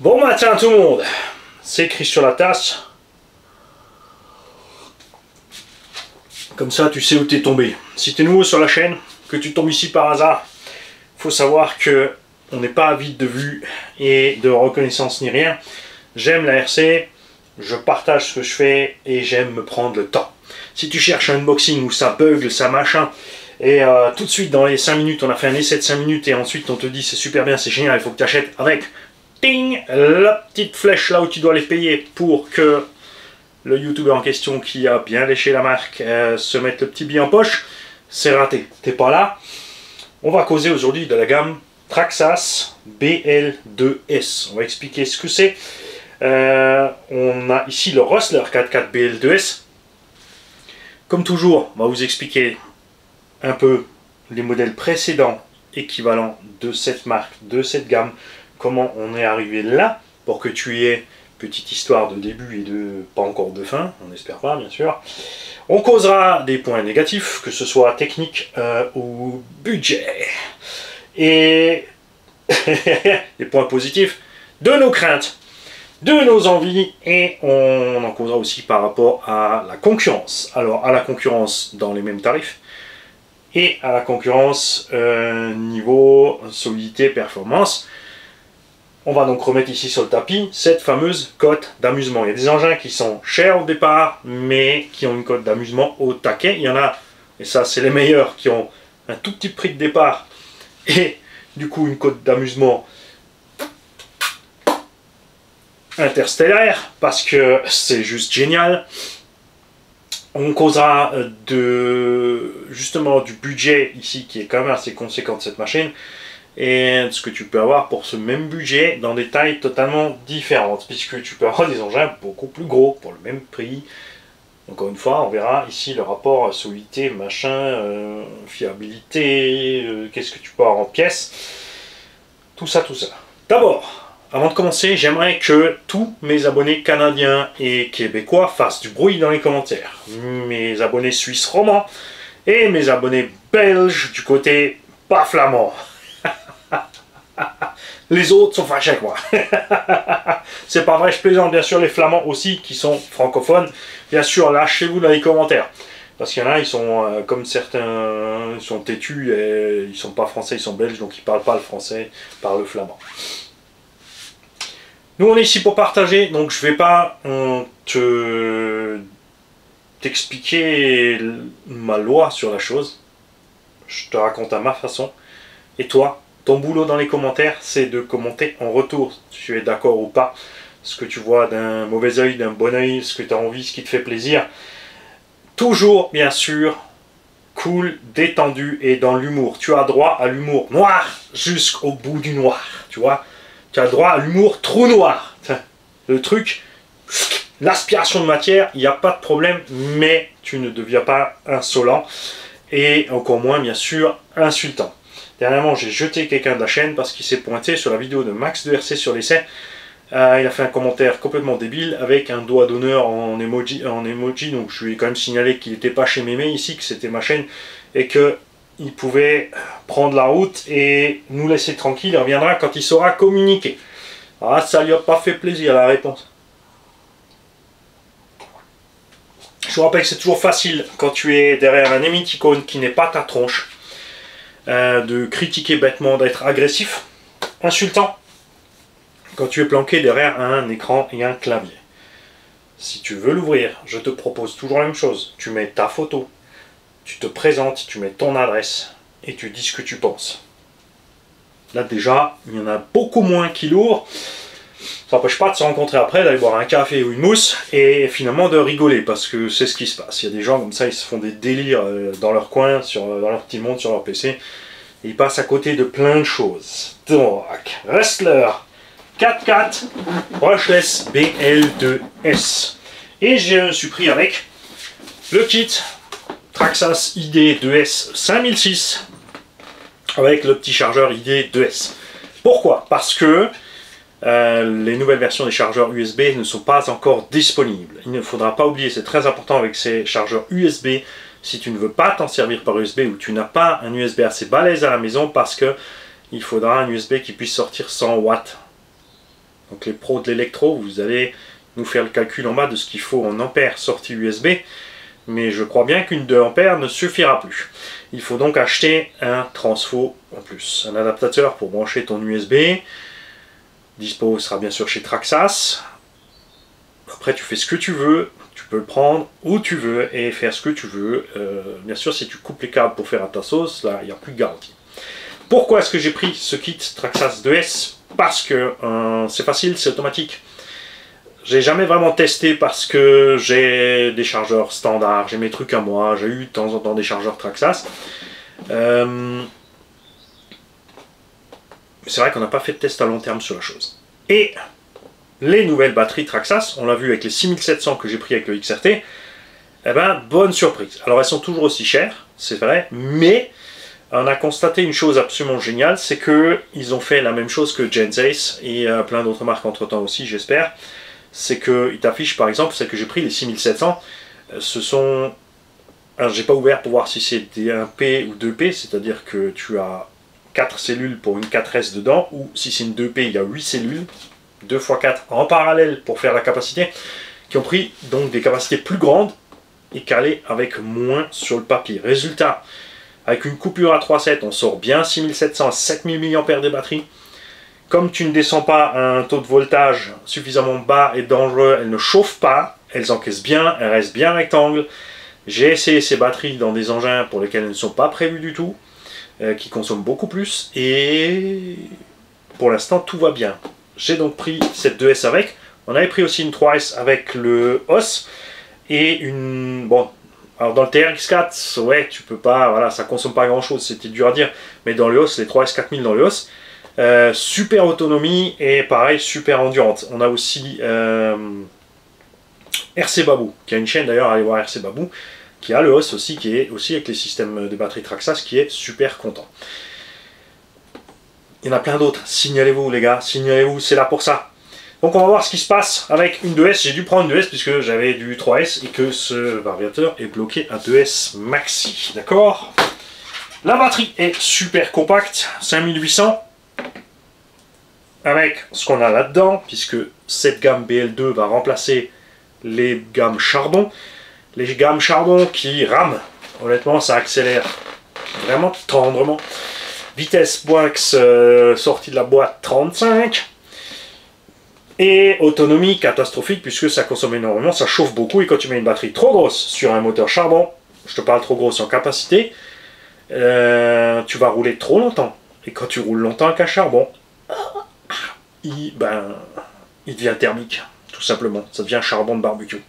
Bon matin tout le monde, c'est écrit sur la tasse. Comme ça tu sais où t'es tombé. Si t'es nouveau sur la chaîne, que tu tombes ici par hasard, faut savoir que on n'est pas avide de vue et de reconnaissance ni rien. J'aime la RC, je partage ce que je fais et j'aime me prendre le temps. Si tu cherches un unboxing où ça bugle, ça machin, et euh, tout de suite dans les 5 minutes, on a fait un essai de 5 minutes et ensuite on te dit c'est super bien, c'est génial, il faut que tu achètes avec ting, la petite flèche là où tu dois les payer pour que le youtubeur en question qui a bien léché la marque euh, se mette le petit billet en poche, c'est raté. T'es pas là. On va causer aujourd'hui de la gamme Traxas BL2S. On va expliquer ce que c'est. Euh, on a ici le Rustler 44 BL2S. Comme toujours, on va vous expliquer un peu les modèles précédents équivalents de cette marque, de cette gamme, comment on est arrivé là, pour que tu aies petite histoire de début et de pas encore de fin, on n'espère pas bien sûr. On causera des points négatifs, que ce soit technique euh, ou budget. Et des points positifs de nos craintes, de nos envies, et on en causera aussi par rapport à la concurrence. Alors à la concurrence dans les mêmes tarifs, et à la concurrence euh, niveau solidité, performance. On va donc remettre ici sur le tapis cette fameuse cote d'amusement. Il y a des engins qui sont chers au départ, mais qui ont une cote d'amusement au taquet. Il y en a, et ça c'est les meilleurs, qui ont un tout petit prix de départ et du coup une cote d'amusement interstellaire, parce que c'est juste génial. On causera de justement du budget ici qui est quand même assez conséquent de cette machine et ce que tu peux avoir pour ce même budget dans des tailles totalement différentes puisque tu peux avoir des engins beaucoup plus gros pour le même prix encore une fois on verra ici le rapport solidité machin euh, fiabilité euh, qu'est-ce que tu peux avoir en pièces tout ça tout ça d'abord avant de commencer, j'aimerais que tous mes abonnés canadiens et québécois fassent du bruit dans les commentaires. Mes abonnés suisses romans et mes abonnés belges du côté pas flamand. les autres sont fâchés avec moi. C'est pas vrai, je plaisante bien sûr les flamands aussi qui sont francophones. Bien sûr, lâchez-vous dans les commentaires. Parce qu'il y en a, ils sont euh, comme certains, ils sont têtus, et ils sont pas français, ils sont belges, donc ils parlent pas le français, ils parlent le flamand. Nous, on est ici pour partager, donc je vais pas te t'expliquer ma loi sur la chose. Je te raconte à ma façon. Et toi, ton boulot dans les commentaires, c'est de commenter en retour. Si tu es d'accord ou pas. Ce que tu vois d'un mauvais oeil, d'un bon oeil, ce que tu as envie, ce qui te fait plaisir. Toujours, bien sûr, cool, détendu et dans l'humour. Tu as droit à l'humour noir jusqu'au bout du noir. Tu vois tu as droit à l'humour trop noir. Le truc, l'aspiration de matière, il n'y a pas de problème, mais tu ne deviens pas insolent et encore moins, bien sûr, insultant. Dernièrement, j'ai jeté quelqu'un de la chaîne parce qu'il s'est pointé sur la vidéo de Max de RC sur l'essai. Euh, il a fait un commentaire complètement débile avec un doigt d'honneur en emoji, en emoji. Donc je lui ai quand même signalé qu'il n'était pas chez Mémé ici, que c'était ma chaîne et que il pouvait prendre la route et nous laisser tranquille. Il reviendra quand il saura communiquer. Ah, ça lui a pas fait plaisir la réponse. Je vous rappelle que c'est toujours facile quand tu es derrière un émiticône qui n'est pas ta tronche euh, de critiquer bêtement, d'être agressif, insultant quand tu es planqué derrière un écran et un clavier. Si tu veux l'ouvrir, je te propose toujours la même chose. Tu mets ta photo, tu te présentes, tu mets ton adresse et tu dis ce que tu penses. Là déjà, il y en a beaucoup moins qui l'ouvrent. Ça n'empêche pas de se rencontrer après, d'aller boire un café ou une mousse et finalement de rigoler parce que c'est ce qui se passe. Il y a des gens comme ça, ils se font des délires euh, dans leur coin, sur, dans leur petit monde, sur leur PC. Ils passent à côté de plein de choses. Donc, Wrestler 4-4 Brushless BL2S. Et je suis pris avec le kit Traxas ID 2S 5006 avec le petit chargeur ID 2S. Pourquoi? Parce que euh, les nouvelles versions des chargeurs USB ne sont pas encore disponibles. Il ne faudra pas oublier, c'est très important avec ces chargeurs USB, si tu ne veux pas t'en servir par USB ou tu n'as pas un USB assez balèze à la maison parce que il faudra un USB qui puisse sortir 100 watts Donc les pros de l'électro, vous allez nous faire le calcul en bas de ce qu'il faut en ampères sortie USB. Mais je crois bien qu'une 2 ampères ne suffira plus. Il faut donc acheter un transfo en plus. Un adaptateur pour brancher ton USB. Dispo sera bien sûr chez Traxas. Après, tu fais ce que tu veux. Tu peux le prendre où tu veux et faire ce que tu veux. Euh, bien sûr, si tu coupes les câbles pour faire à ta sauce, là, il n'y a plus de garantie. Pourquoi est-ce que j'ai pris ce kit Traxas 2S Parce que euh, c'est facile, c'est automatique. J'ai jamais vraiment testé parce que j'ai des chargeurs standards, j'ai mes trucs à moi, j'ai eu de temps en temps des chargeurs Traxas. Euh, c'est vrai qu'on n'a pas fait de test à long terme sur la chose. Et les nouvelles batteries Traxas, on l'a vu avec les 6700 que j'ai pris avec le XRT, eh ben, bonne surprise. Alors elles sont toujours aussi chères, c'est vrai, mais on a constaté une chose absolument géniale, c'est qu'ils ont fait la même chose que Gensace et euh, plein d'autres marques entre temps aussi, j'espère. C'est qu'ils t'affichent par exemple, celle que j'ai pris, les 6700, euh, ce sont. Alors j'ai pas ouvert pour voir si c'est des 1P ou 2P, c'est-à-dire que tu as 4 cellules pour une 4S dedans, ou si c'est une 2P, il y a 8 cellules, 2 x 4 en parallèle pour faire la capacité, qui ont pris donc des capacités plus grandes et calées avec moins sur le papier. Résultat, avec une coupure à 3.7, on sort bien 6700 à 7000 mAh des batteries. Comme tu ne descends pas un taux de voltage suffisamment bas et dangereux, elles ne chauffent pas, elles encaissent bien, elles restent bien rectangles. J'ai essayé ces batteries dans des engins pour lesquels elles ne sont pas prévues du tout. Euh, qui consomme beaucoup plus. Et pour l'instant, tout va bien. J'ai donc pris cette 2S avec. On avait pris aussi une 3S avec le OS. Et une... Bon, alors dans le TRX4, ouais, tu peux pas... Voilà, ça consomme pas grand-chose, c'était dur à dire. Mais dans le OS, les 3S 4000 dans le OS, euh, super autonomie et pareil, super endurante. On a aussi euh, RC Babou, qui a une chaîne d'ailleurs, allez voir RC Babou, qui a le OS aussi, qui est aussi avec les systèmes de batterie Traxas, qui est super content. Il y en a plein d'autres. Signalez-vous, les gars. Signalez-vous, c'est là pour ça. Donc, on va voir ce qui se passe avec une 2S. J'ai dû prendre une 2S puisque j'avais du 3S et que ce variateur est bloqué à 2S maxi. D'accord? La batterie est super compacte, 5800. Avec ce qu'on a là-dedans, puisque cette gamme BL2 va remplacer les gammes charbon les gammes charbon qui rament. Honnêtement, ça accélère vraiment tendrement. Vitesse box euh, sortie de la boîte 35. Et autonomie catastrophique puisque ça consomme énormément, ça chauffe beaucoup et quand tu mets une batterie trop grosse sur un moteur charbon, je te parle trop grosse en capacité, euh, tu vas rouler trop longtemps. Et quand tu roules longtemps avec un charbon, il, ben, il devient thermique, tout simplement. Ça devient charbon de barbecue.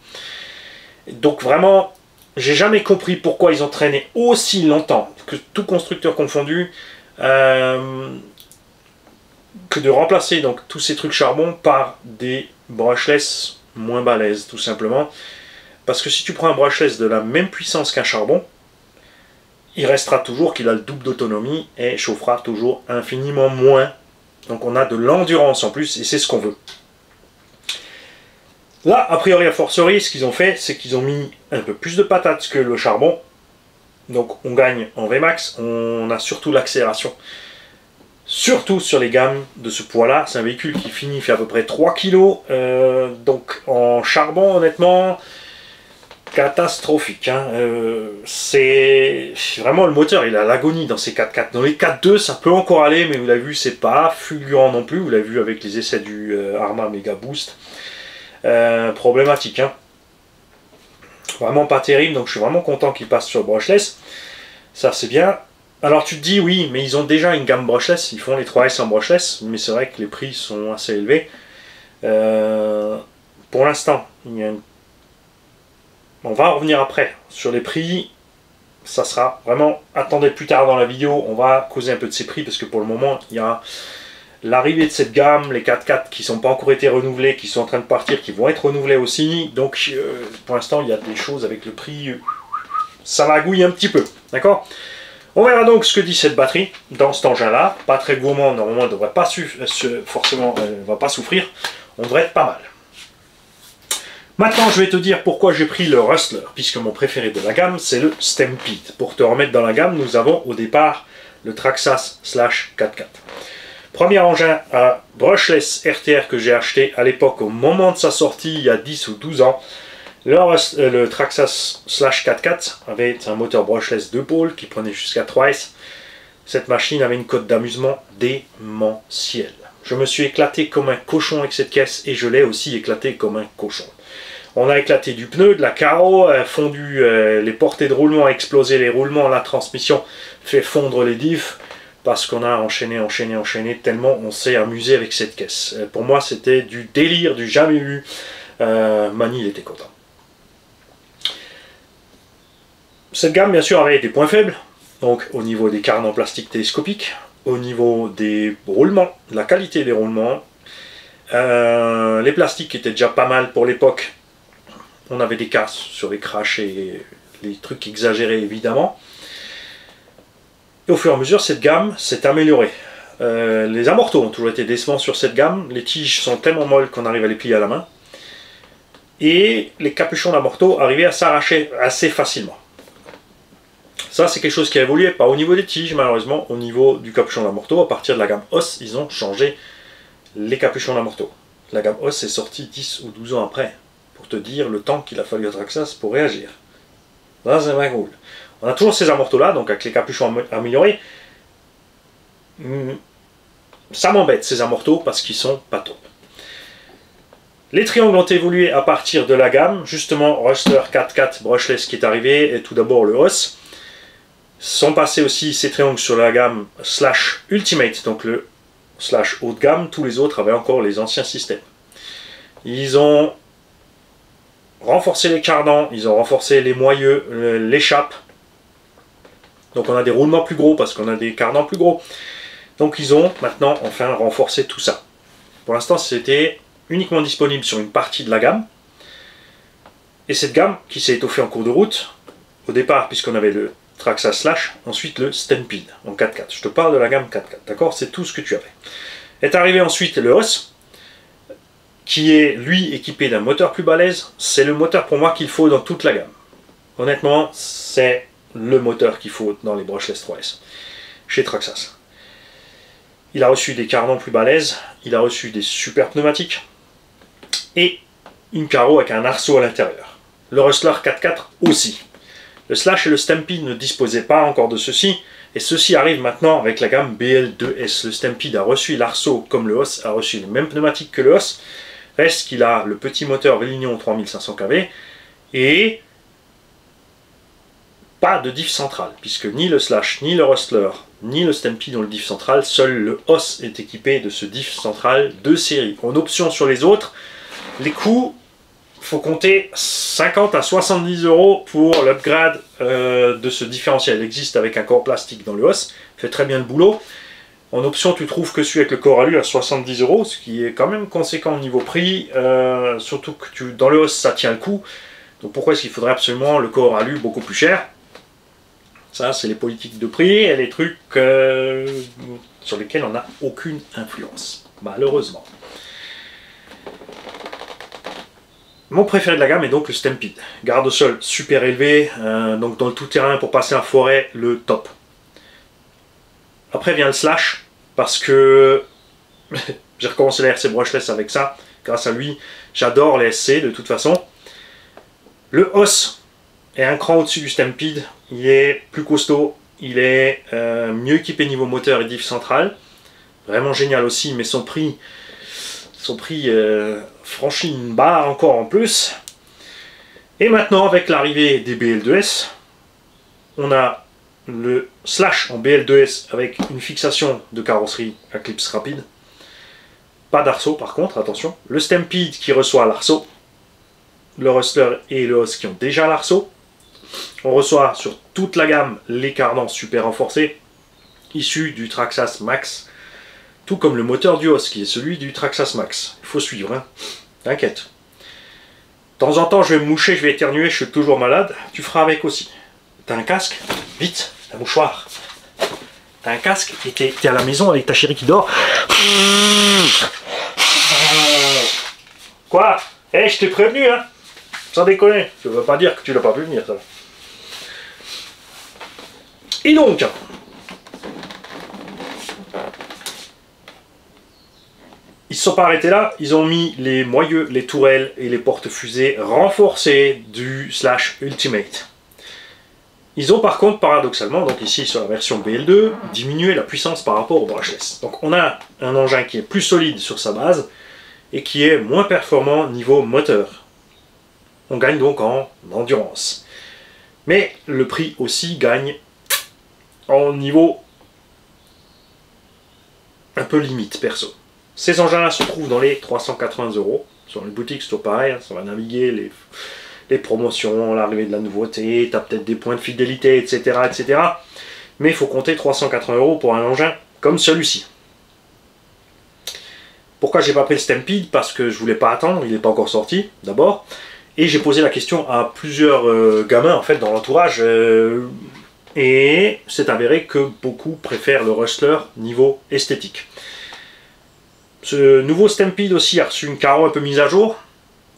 Donc vraiment, j'ai jamais compris pourquoi ils ont traîné aussi longtemps, que tout constructeur confondu, euh, que de remplacer donc tous ces trucs charbon par des brushless moins balèzes, tout simplement. Parce que si tu prends un brushless de la même puissance qu'un charbon, il restera toujours qu'il a le double d'autonomie et chauffera toujours infiniment moins. Donc on a de l'endurance en plus et c'est ce qu'on veut. Là, a priori, à forcerie, ce qu'ils ont fait, c'est qu'ils ont mis un peu plus de patates que le charbon. Donc on gagne en Vmax, on a surtout l'accélération. Surtout sur les gammes de ce poids-là, c'est un véhicule qui finit, fait à peu près 3 kg. Euh, donc en charbon, honnêtement, catastrophique. Hein. Euh, c'est vraiment le moteur, il a l'agonie dans ces 4x4. Dans les 4.2, ça peut encore aller, mais vous l'avez vu, c'est pas fulgurant non plus. Vous l'avez vu avec les essais du euh, Arma Mega Boost. Euh, problématique. Hein. Vraiment pas terrible, donc je suis vraiment content qu'ils passent sur brushless. Ça c'est bien. Alors tu te dis oui, mais ils ont déjà une gamme brushless, ils font les 3S en brushless, mais c'est vrai que les prix sont assez élevés. Euh, pour l'instant, on va revenir après sur les prix. Ça sera vraiment, attendez plus tard dans la vidéo, on va causer un peu de ces prix parce que pour le moment, il y a l'arrivée de cette gamme, les 4x4 qui sont pas encore été renouvelés, qui sont en train de partir, qui vont être renouvelés aussi. Donc euh, pour l'instant, il y a des choses avec le prix, euh, ça magouille un petit peu. D'accord? On verra donc ce que dit cette batterie dans cet engin-là. Pas très gourmand, normalement, elle ne devrait pas euh, forcément, va pas souffrir. On devrait être pas mal. Maintenant, je vais te dire pourquoi j'ai pris le Rustler, puisque mon préféré de la gamme, c'est le Stampede. Pour te remettre dans la gamme, nous avons au départ le Traxxas slash 4x4. Premier engin à brushless RTR que j'ai acheté à l'époque au moment de sa sortie, il y a 10 ou 12 ans. Le, euh, le Traxxas Slash 4x4 avait un moteur brushless 2 pôles qui prenait jusqu'à 3S. Cette machine avait une cote d'amusement démentielle. Je me suis éclaté comme un cochon avec cette caisse et je l'ai aussi éclaté comme un cochon. On a éclaté du pneu, de la carreau, fondu euh, les portées de roulement, explosé les roulements, la transmission fait fondre les diffs parce qu'on a enchaîné, enchaîné, enchaîné tellement on s'est amusé avec cette caisse. Euh, pour moi, c'était du délire, du jamais vu. Euh, Mani, il était content. Cette gamme, bien sûr, avait des points faibles. Donc, au niveau des carnes en plastique télescopiques, au niveau des roulements, la qualité des roulements, les plastiques étaient déjà pas mal pour l'époque on avait des casses sur les crashs et les trucs exagérés évidemment. Et au fur et à mesure, cette gamme s'est améliorée. Euh, les amortos ont toujours été décevants sur cette gamme. Les tiges sont tellement molles qu'on arrive à les plier à la main. Et les capuchons d'amorto arrivaient à s'arracher assez facilement. Ça, c'est quelque chose qui a évolué, pas au niveau des tiges, malheureusement, au niveau du capuchon d'amorto. À partir de la gamme OS, ils ont changé les capuchons d'amorto. La gamme OS est sortie 10 ou 12 ans après te dire le temps qu'il a fallu à Traxas pour réagir. Là, c'est cool. On a toujours ces amortos-là, donc avec les capuchons améliorés. Hmm, ça m'embête, ces amortos, parce qu'ils sont pas top. Les triangles ont évolué à partir de la gamme. Justement, Rustler 4.4 brushless qui est arrivé, et tout d'abord le OS. Sont passés aussi ces triangles sur la gamme slash Ultimate, donc le slash haut de gamme. Tous les autres avaient encore les anciens systèmes. Ils ont renforcé les cardans, ils ont renforcé les moyeux, l'échappe. Donc on a des roulements plus gros parce qu'on a des cardans plus gros. Donc ils ont maintenant enfin renforcé tout ça. Pour l'instant c'était uniquement disponible sur une partie de la gamme. Et cette gamme qui s'est étoffée en cours de route, au départ puisqu'on avait le Traxa Slash, ensuite le Stampede en 4x4. Je te parle de la gamme 4x4, d'accord? C'est tout ce que tu avais. Est arrivé ensuite le OS, qui est lui équipé d'un moteur plus balèze, c'est le moteur pour moi qu'il faut dans toute la gamme. Honnêtement, c'est le moteur qu'il faut dans les brushless 3S chez Traxxas. Il a reçu des cardans plus balèzes, il a reçu des super pneumatiques et une carreau avec un arceau à l'intérieur. Le Rustler 4x4 aussi. Le Slash et le Stampede ne disposaient pas encore de ceci, et ceci arrive maintenant avec la gamme BL2S. Le Stampede a reçu l'arceau comme le OS, a reçu les mêmes pneumatiques que le OS, Reste qu'il a le petit moteur Vélignon 3500 kV et pas de diff central, puisque ni le Slash, ni le Rustler, ni le Stampede ont le diff central, seul le OS est équipé de ce diff central de série. En option sur les autres, les coûts, faut compter 50 à 70 euros pour l'upgrade euh, de ce différentiel. Il existe avec un corps plastique dans le OS, fait très bien le boulot. En option, tu trouves que celui avec le corps alu à 70 euros, ce qui est quand même conséquent au niveau prix, euh, surtout que tu, dans le os ça tient le coup. Donc pourquoi est-ce qu'il faudrait absolument le corps alu beaucoup plus cher? Ça, c'est les politiques de prix et les trucs euh, sur lesquels on n'a aucune influence, malheureusement. Mon préféré de la gamme est donc le Stampede. Garde au sol super élevé, euh, donc dans le tout-terrain pour passer en forêt, le top. Après vient le slash, parce que j'ai recommencé la RC brushless avec ça. Grâce à lui, j'adore les SC de toute façon. Le os est un cran au-dessus du Stampede. Il est plus costaud, il est euh, mieux équipé niveau moteur et diff central. Vraiment génial aussi, mais son prix, son prix euh, franchit une barre encore en plus. Et maintenant, avec l'arrivée des BL2S, on a le slash en BL2S avec une fixation de carrosserie à clips rapide. Pas d'arceau par contre, attention. Le Stampede qui reçoit l'arceau. Le Rustler et le Os qui ont déjà l'arceau. On reçoit sur toute la gamme les cardans super renforcés, issus du Traxxas Max, tout comme le moteur du Os qui est celui du Traxxas Max. Il faut suivre, hein. T'inquiète. De temps en temps, je vais me moucher, je vais éternuer, je suis toujours malade. Tu feras avec aussi. T'as un casque? Vite, un mouchoir. T'as un casque et t'es à la maison avec ta chérie qui dort. Quoi? Eh, je t'ai prévenu, hein Sans déconner. Je veux pas dire que tu l'as pas vu venir, ça. Et donc, ils se sont pas arrêtés là, ils ont mis les moyeux, les tourelles et les portes-fusées renforcées du Slash Ultimate. Ils ont par contre, paradoxalement, donc ici sur la version BL2, diminué la puissance par rapport au brushless. Donc on a un engin qui est plus solide sur sa base et qui est moins performant niveau moteur. On gagne donc en endurance. Mais le prix aussi gagne en niveau un peu limite perso. Ces engins-là se trouvent dans les 380 euros. Sur les boutiques, c'est toujours pareil, hein, ça va naviguer les, promotions, l'arrivée de la nouveauté, tu as peut-être des points de fidélité, etc. etc. Mais il faut compter 380 euros pour un engin comme celui-ci. Pourquoi j'ai pas pris le Stampede? Parce que je voulais pas attendre, il n'est pas encore sorti, d'abord. Et j'ai posé la question à plusieurs euh, gamins, en fait, dans l'entourage. Euh, et c'est avéré que beaucoup préfèrent le Rustler niveau esthétique. Ce nouveau Stampede aussi a reçu une carreau un peu mise à jour.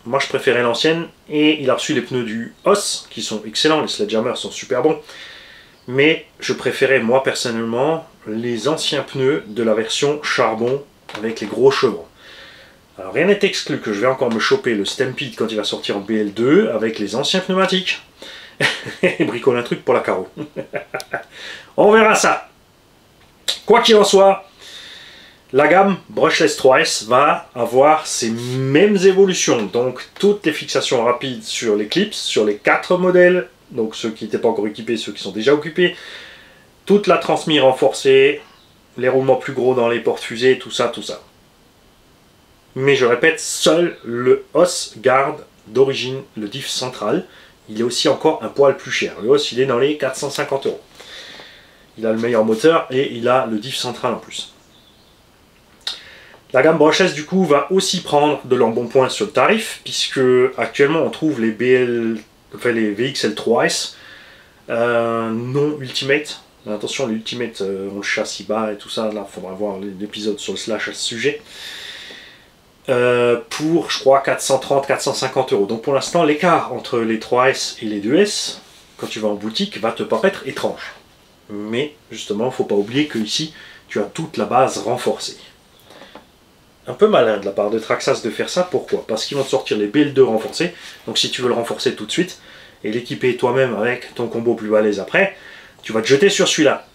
Moi je préférais l'ancienne. Et il a reçu les pneus du OS qui sont excellents. Les Sledgehammer sont super bons. Mais je préférais moi personnellement les anciens pneus de la version charbon avec les gros chevrons. Alors rien n'est exclu que je vais encore me choper le Stampede quand il va sortir en BL2 avec les anciens pneumatiques. bricole un truc pour la carreau. On verra ça. Quoi qu'il en soit, la gamme Brushless 3S va avoir ces mêmes évolutions. Donc toutes les fixations rapides sur les clips, sur les quatre modèles, donc ceux qui n'étaient pas encore équipés, ceux qui sont déjà occupés, toute la transmise renforcée, les roulements plus gros dans les portes fusées, tout ça, tout ça. Mais je répète, seul le os garde d'origine le diff central il est aussi encore un poil plus cher. Le OS, il est dans les 450 euros. Il a le meilleur moteur et il a le diff central en plus. La gamme brushless du coup va aussi prendre de l'embonpoint sur le tarif puisque actuellement on trouve les BL, enfin les VXL 3S euh, non Ultimate. Attention, l'Ultimate euh, on le châssis bas et tout ça, là il faudra voir l'épisode sur le slash à ce sujet. Euh, pour, je crois, 430-450 euros. Donc pour l'instant, l'écart entre les 3S et les 2S, quand tu vas en boutique, va te paraître étrange. Mais justement, faut pas oublier que ici, tu as toute la base renforcée. Un peu malin de la part de Traxas de faire ça, pourquoi? Parce qu'ils vont te sortir les BL2 renforcés, donc si tu veux le renforcer tout de suite, et l'équiper toi-même avec ton combo plus balèze après, tu vas te jeter sur celui-là.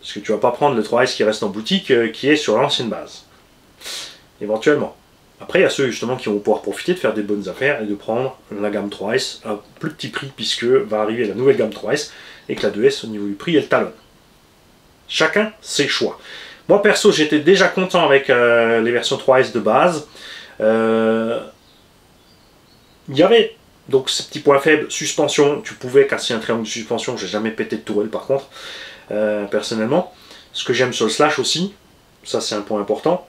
Parce que tu vas pas prendre le 3S qui reste en boutique, euh, qui est sur l'ancienne base éventuellement. Après, il y a ceux justement qui vont pouvoir profiter de faire des bonnes affaires et de prendre la gamme 3S à plus petit prix puisque va arriver la nouvelle gamme 3S et que la 2S au niveau du prix elle talonne. Chacun ses choix. Moi perso j'étais déjà content avec euh, les versions 3S de base. Euh, il y avait donc ces petits points faibles, suspension, tu pouvais casser un triangle de suspension, j'ai jamais pété de tourelle par contre, euh, personnellement. Ce que j'aime sur le slash aussi, ça c'est un point important,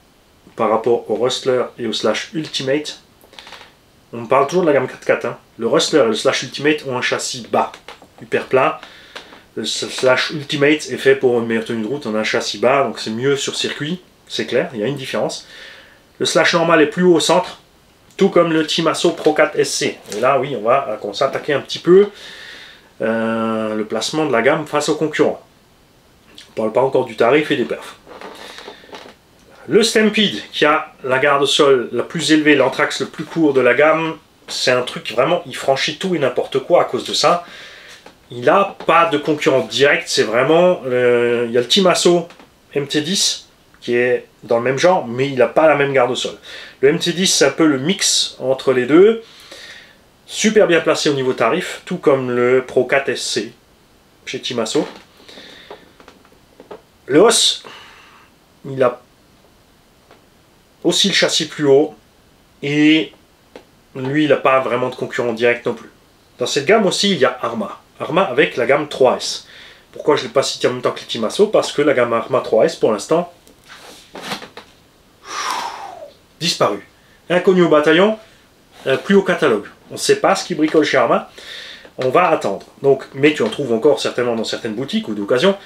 par rapport au Rustler et au Slash Ultimate. On parle toujours de la gamme 4x4. Hein. Le Rustler et le Slash Ultimate ont un châssis bas, hyper plat. Le Slash Ultimate est fait pour une meilleure tenue de route, on a un châssis bas, donc c'est mieux sur circuit, c'est clair, il y a une différence. Le Slash normal est plus haut au centre, tout comme le Timasso Pro 4 SC. Et là, oui, on va s'attaquer un petit peu euh, le placement de la gamme face aux concurrents. On ne parle pas encore du tarif et des perfs. Le Stampede, qui a la garde-sol la plus élevée, l'anthrax le plus court de la gamme, c'est un truc vraiment, il franchit tout et n'importe quoi à cause de ça. Il n'a pas de concurrent direct, c'est vraiment, euh, il y a le Timasso MT10 qui est dans le même genre, mais il n'a pas la même garde-sol. Le MT10 c'est un peu le mix entre les deux, super bien placé au niveau tarif, tout comme le Pro 4 SC chez Timasso. Le os, il a aussi le châssis plus haut, et lui, il n'a pas vraiment de concurrent direct non plus. Dans cette gamme aussi, il y a Arma. Arma avec la gamme 3S. Pourquoi je ne l'ai pas cité en même temps que le Timasso Parce que la gamme Arma 3S, pour l'instant, disparu. Inconnu au bataillon, euh, plus au catalogue. On ne sait pas ce qui bricole chez Arma. On va attendre. Donc, mais tu en trouves encore certainement dans certaines boutiques ou d'occasion.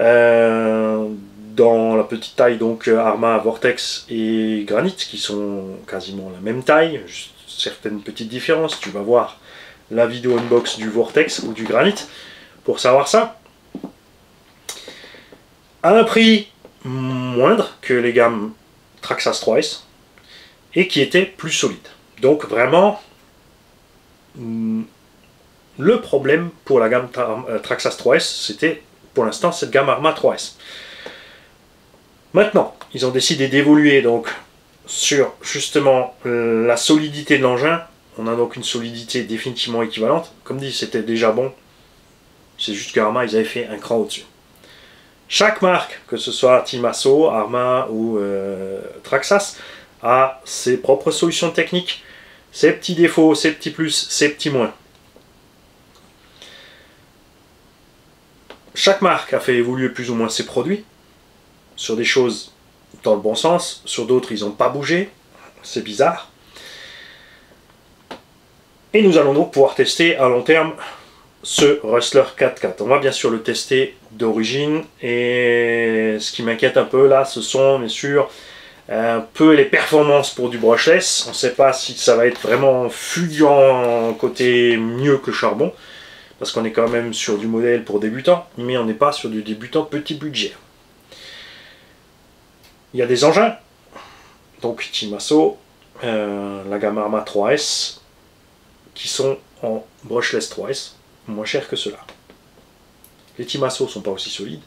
Euh, dans la petite taille, donc euh, Arma, Vortex et Granite, qui sont quasiment la même taille, certaines petites différences, tu vas voir la vidéo unbox du Vortex ou du Granite pour savoir ça. À un prix moindre que les gammes Traxxas 3S et qui était plus solide. Donc vraiment, hmm, le problème pour la gamme euh, Traxxas 3S, c'était pour l'instant cette gamme Arma 3S. Maintenant, ils ont décidé d'évoluer donc sur justement euh, la solidité de l'engin. On a donc une solidité définitivement équivalente. Comme dit, c'était déjà bon. C'est juste qu'Arma, ils avaient fait un cran au-dessus. Chaque marque, que ce soit Timasso, Arma ou euh, Traxas, a ses propres solutions techniques, ses petits défauts, ses petits plus, ses petits moins. Chaque marque a fait évoluer plus ou moins ses produits sur des choses dans le bon sens, sur d'autres ils n'ont pas bougé, c'est bizarre. Et nous allons donc pouvoir tester à long terme ce Rustler 4x4. On va bien sûr le tester d'origine et ce qui m'inquiète un peu là, ce sont bien sûr un peu les performances pour du brushless. On ne sait pas si ça va être vraiment fulgurant côté mieux que charbon parce qu'on est quand même sur du modèle pour débutants, mais on n'est pas sur du débutant petit budget. Il y a des engins, donc Timasso, euh, la gamme Arma 3S, qui sont en brushless 3S, moins cher que cela. Les Timasso sont pas aussi solides,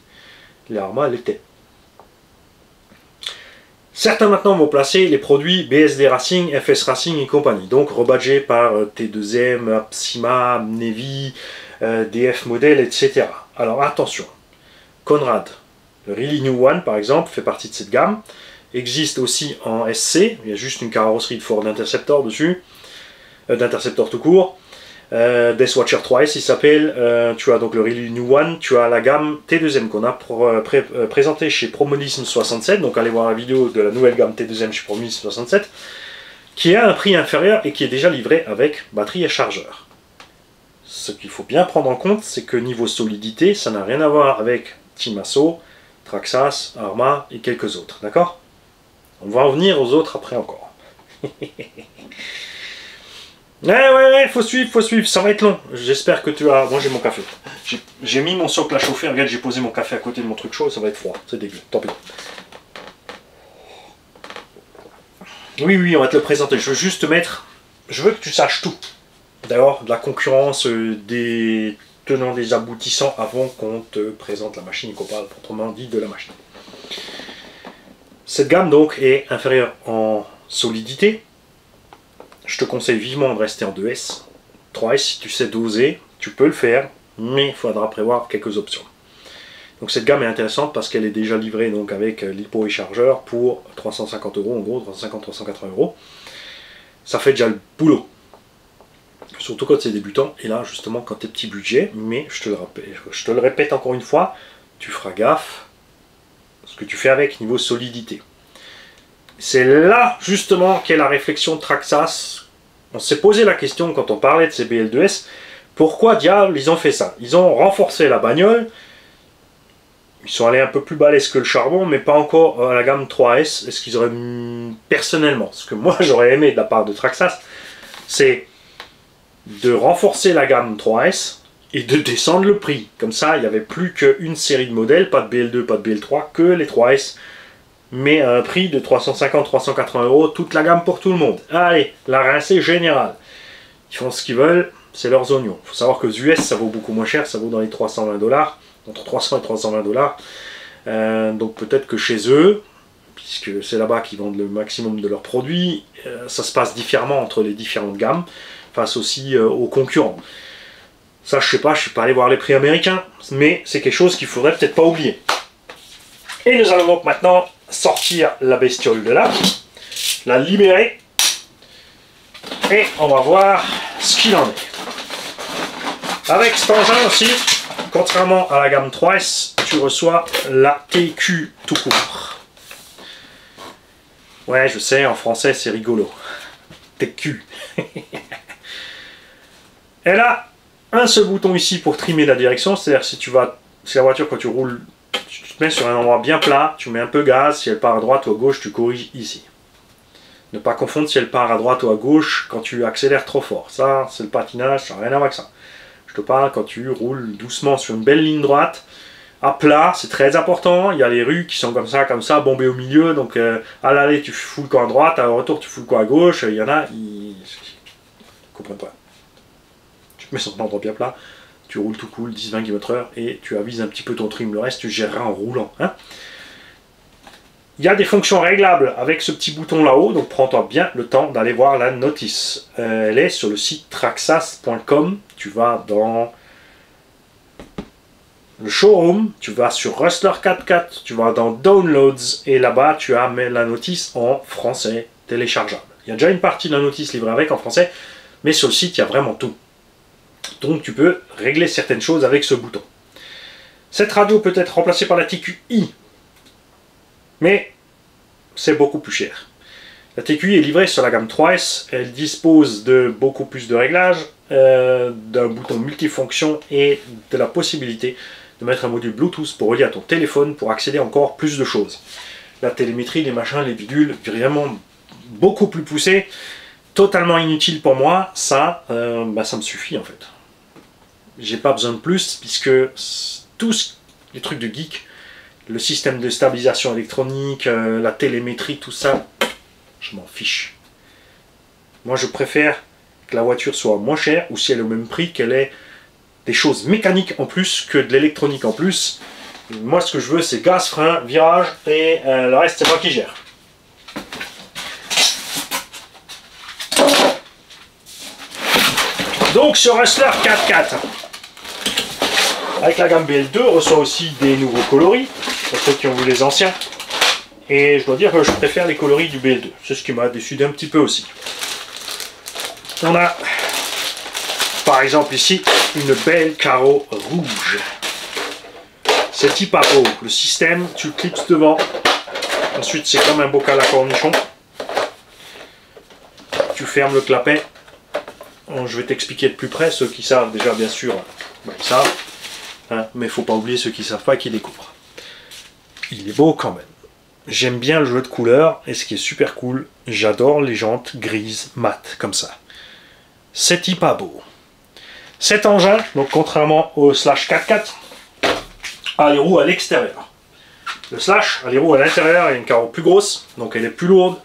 les Arma l'étaient. Certains maintenant vont placer les produits BSD Racing, FS Racing et compagnie, donc rebadgés par euh, T2M, Apsima, Navy, euh, DF Model, etc. Alors attention, Conrad, le Really New One, par exemple, fait partie de cette gamme. Existe aussi en SC, il y a juste une carrosserie de Ford Interceptor dessus, euh, d'Interceptor tout court. Euh, Death Watcher 3S, il s'appelle. Euh, tu as donc le Really New One, tu as la gamme T2M qu'on a euh, présentée chez Promodism 67. Donc allez voir la vidéo de la nouvelle gamme T2M chez Promodism 67, qui a un prix inférieur et qui est déjà livré avec batterie et chargeur. Ce qu'il faut bien prendre en compte, c'est que niveau solidité, ça n'a rien à voir avec Timasso, Traxas, Arma et quelques autres, d'accord? On va en venir aux autres après encore. ouais, ouais, ouais, faut suivre, faut suivre, ça va être long. J'espère que tu as... Moi j'ai mon café. J'ai mis mon socle à chauffer, regarde, j'ai posé mon café à côté de mon truc chaud, ça va être froid, c'est dégueu, tant pis. Oui, oui, on va te le présenter. Je veux juste te mettre... Je veux que tu saches tout. D'ailleurs, de la concurrence, euh, des des aboutissants avant qu'on te présente la machine et qu'on parle proprement dit de la machine. Cette gamme donc est inférieure en solidité. Je te conseille vivement de rester en 2S. 3S, si tu sais doser, tu peux le faire, mais il faudra prévoir quelques options. Donc cette gamme est intéressante parce qu'elle est déjà livrée donc avec l'hypo et chargeur pour 350 euros, en gros 350-380 euros. Ça fait déjà le boulot. Surtout quand c'est débutant, et là justement quand tu es petit budget, mais je te, le je te le répète encore une fois, tu feras gaffe ce que tu fais avec niveau solidité. C'est là justement qu'est la réflexion de Traxas. On s'est posé la question quand on parlait de ces BL2S, pourquoi diable ils ont fait ça? Ils ont renforcé la bagnole, ils sont allés un peu plus balèzes que le charbon, mais pas encore à la gamme 3S. Est-ce qu'ils auraient personnellement, ce que moi j'aurais aimé de la part de Traxas, c'est de renforcer la gamme 3S et de descendre le prix. Comme ça, il n'y avait plus qu'une série de modèles, pas de BL2, pas de BL3, que les 3S, mais à un prix de 350-380 euros, toute la gamme pour tout le monde. Allez, la rincée générale. Ils font ce qu'ils veulent, c'est leurs oignons. Il faut savoir que aux US, ça vaut beaucoup moins cher, ça vaut dans les 320 dollars, entre 300 et 320 dollars. Euh, donc peut-être que chez eux, puisque c'est là-bas qu'ils vendent le maximum de leurs produits, euh, ça se passe différemment entre les différentes gammes aussi euh, aux concurrents. Ça, je sais pas, je suis pas allé voir les prix américains, mais c'est quelque chose qu'il faudrait peut-être pas oublier. Et nous allons donc maintenant sortir la bestiole de là, la libérer, et on va voir ce qu'il en est. Avec cet engin aussi, contrairement à la gamme 3S, tu reçois la TQ tout court. Ouais, je sais, en français c'est rigolo. TQ. Elle a un seul bouton ici pour trimer la direction, c'est-à-dire si tu vas, si la voiture quand tu roules, tu te mets sur un endroit bien plat, tu mets un peu gaz, si elle part à droite ou à gauche, tu corriges ici. Ne pas confondre si elle part à droite ou à gauche quand tu accélères trop fort. Ça, c'est le patinage, ça n'a rien à voir avec ça. Je te parle quand tu roules doucement sur une belle ligne droite, à plat, c'est très important. Il y a les rues qui sont comme ça, comme ça, bombées au milieu. Donc euh, à l'aller, tu fous le coin à droite, à retour, tu fous le coin à gauche. Il y en a, ils ne comprennent pas. Tu mets son endroit bien plat, tu roules tout cool, 10-20 km/h, et tu avises un petit peu ton trim. Le reste, tu géreras en roulant. Hein. il y a des fonctions réglables avec ce petit bouton là-haut, donc prends-toi bien le temps d'aller voir la notice. Euh, elle est sur le site traxas.com. Tu vas dans le showroom, tu vas sur Rustler 4.4, tu vas dans Downloads et là-bas tu as la notice en français téléchargeable. Il y a déjà une partie de la notice livrée avec en français, mais sur le site il y a vraiment tout. Donc tu peux régler certaines choses avec ce bouton. Cette radio peut être remplacée par la TQI, mais c'est beaucoup plus cher. La TQI est livrée sur la gamme 3S, elle dispose de beaucoup plus de réglages, euh, d'un bouton multifonction et de la possibilité de mettre un module Bluetooth pour relier à ton téléphone pour accéder encore plus de choses. La télémétrie, les machins, les bidules, vraiment beaucoup plus poussé, totalement inutile pour moi, ça, euh, bah, ça me suffit en fait. J'ai pas besoin de plus puisque tous les trucs de geek, le système de stabilisation électronique, euh, la télémétrie, tout ça, je m'en fiche. Moi je préfère que la voiture soit moins chère ou si elle est au même prix qu'elle ait des choses mécaniques en plus que de l'électronique en plus. Moi, ce que je veux, c'est gaz, frein, virage, et euh, le reste, c'est moi qui gère. Donc, ce Rustler 4x4, avec la gamme BL2, reçoit aussi des nouveaux coloris, pour ceux qui ont vu les anciens. Et je dois dire que je préfère les coloris du BL2. C'est ce qui m'a décidé un petit peu aussi. On a, par exemple ici, une belle carreau rouge. C'est type à peau. Le système, tu clipses devant. Ensuite, c'est comme un bocal à cornichon. Tu fermes le clapet. Je vais t'expliquer de plus près. Ceux qui savent déjà, bien sûr, ben, ils savent. Hein, mais il faut pas oublier ceux qui savent pas qui découvrent. Il est beau quand même. J'aime bien le jeu de couleurs. Et ce qui est super cool, j'adore les jantes grises mat comme ça. C'est à beau. Cet engin, donc contrairement au Slash 4x4, a les roues à l'extérieur. Le Slash a les roues à l'intérieur et une carreau plus grosse, donc elle est plus lourde.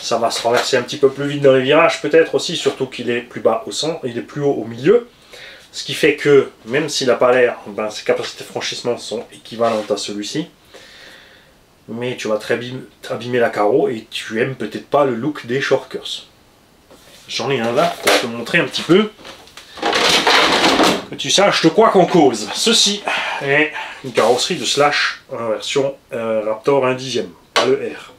Ça va se renverser un petit peu plus vite dans les virages peut-être aussi, surtout qu'il est plus bas au centre, il est plus haut au milieu. Ce qui fait que, même s'il n'a pas l'air, ben, ses capacités de franchissement sont équivalentes à celui-ci. Mais tu vas très abîmer la carreau et tu aimes peut-être pas le look des Shorkers. J'en ai un là pour te montrer un petit peu que tu saches de quoi qu'on cause. Ceci est une carrosserie de Slash en version euh, Raptor 1 dixième, pas le R.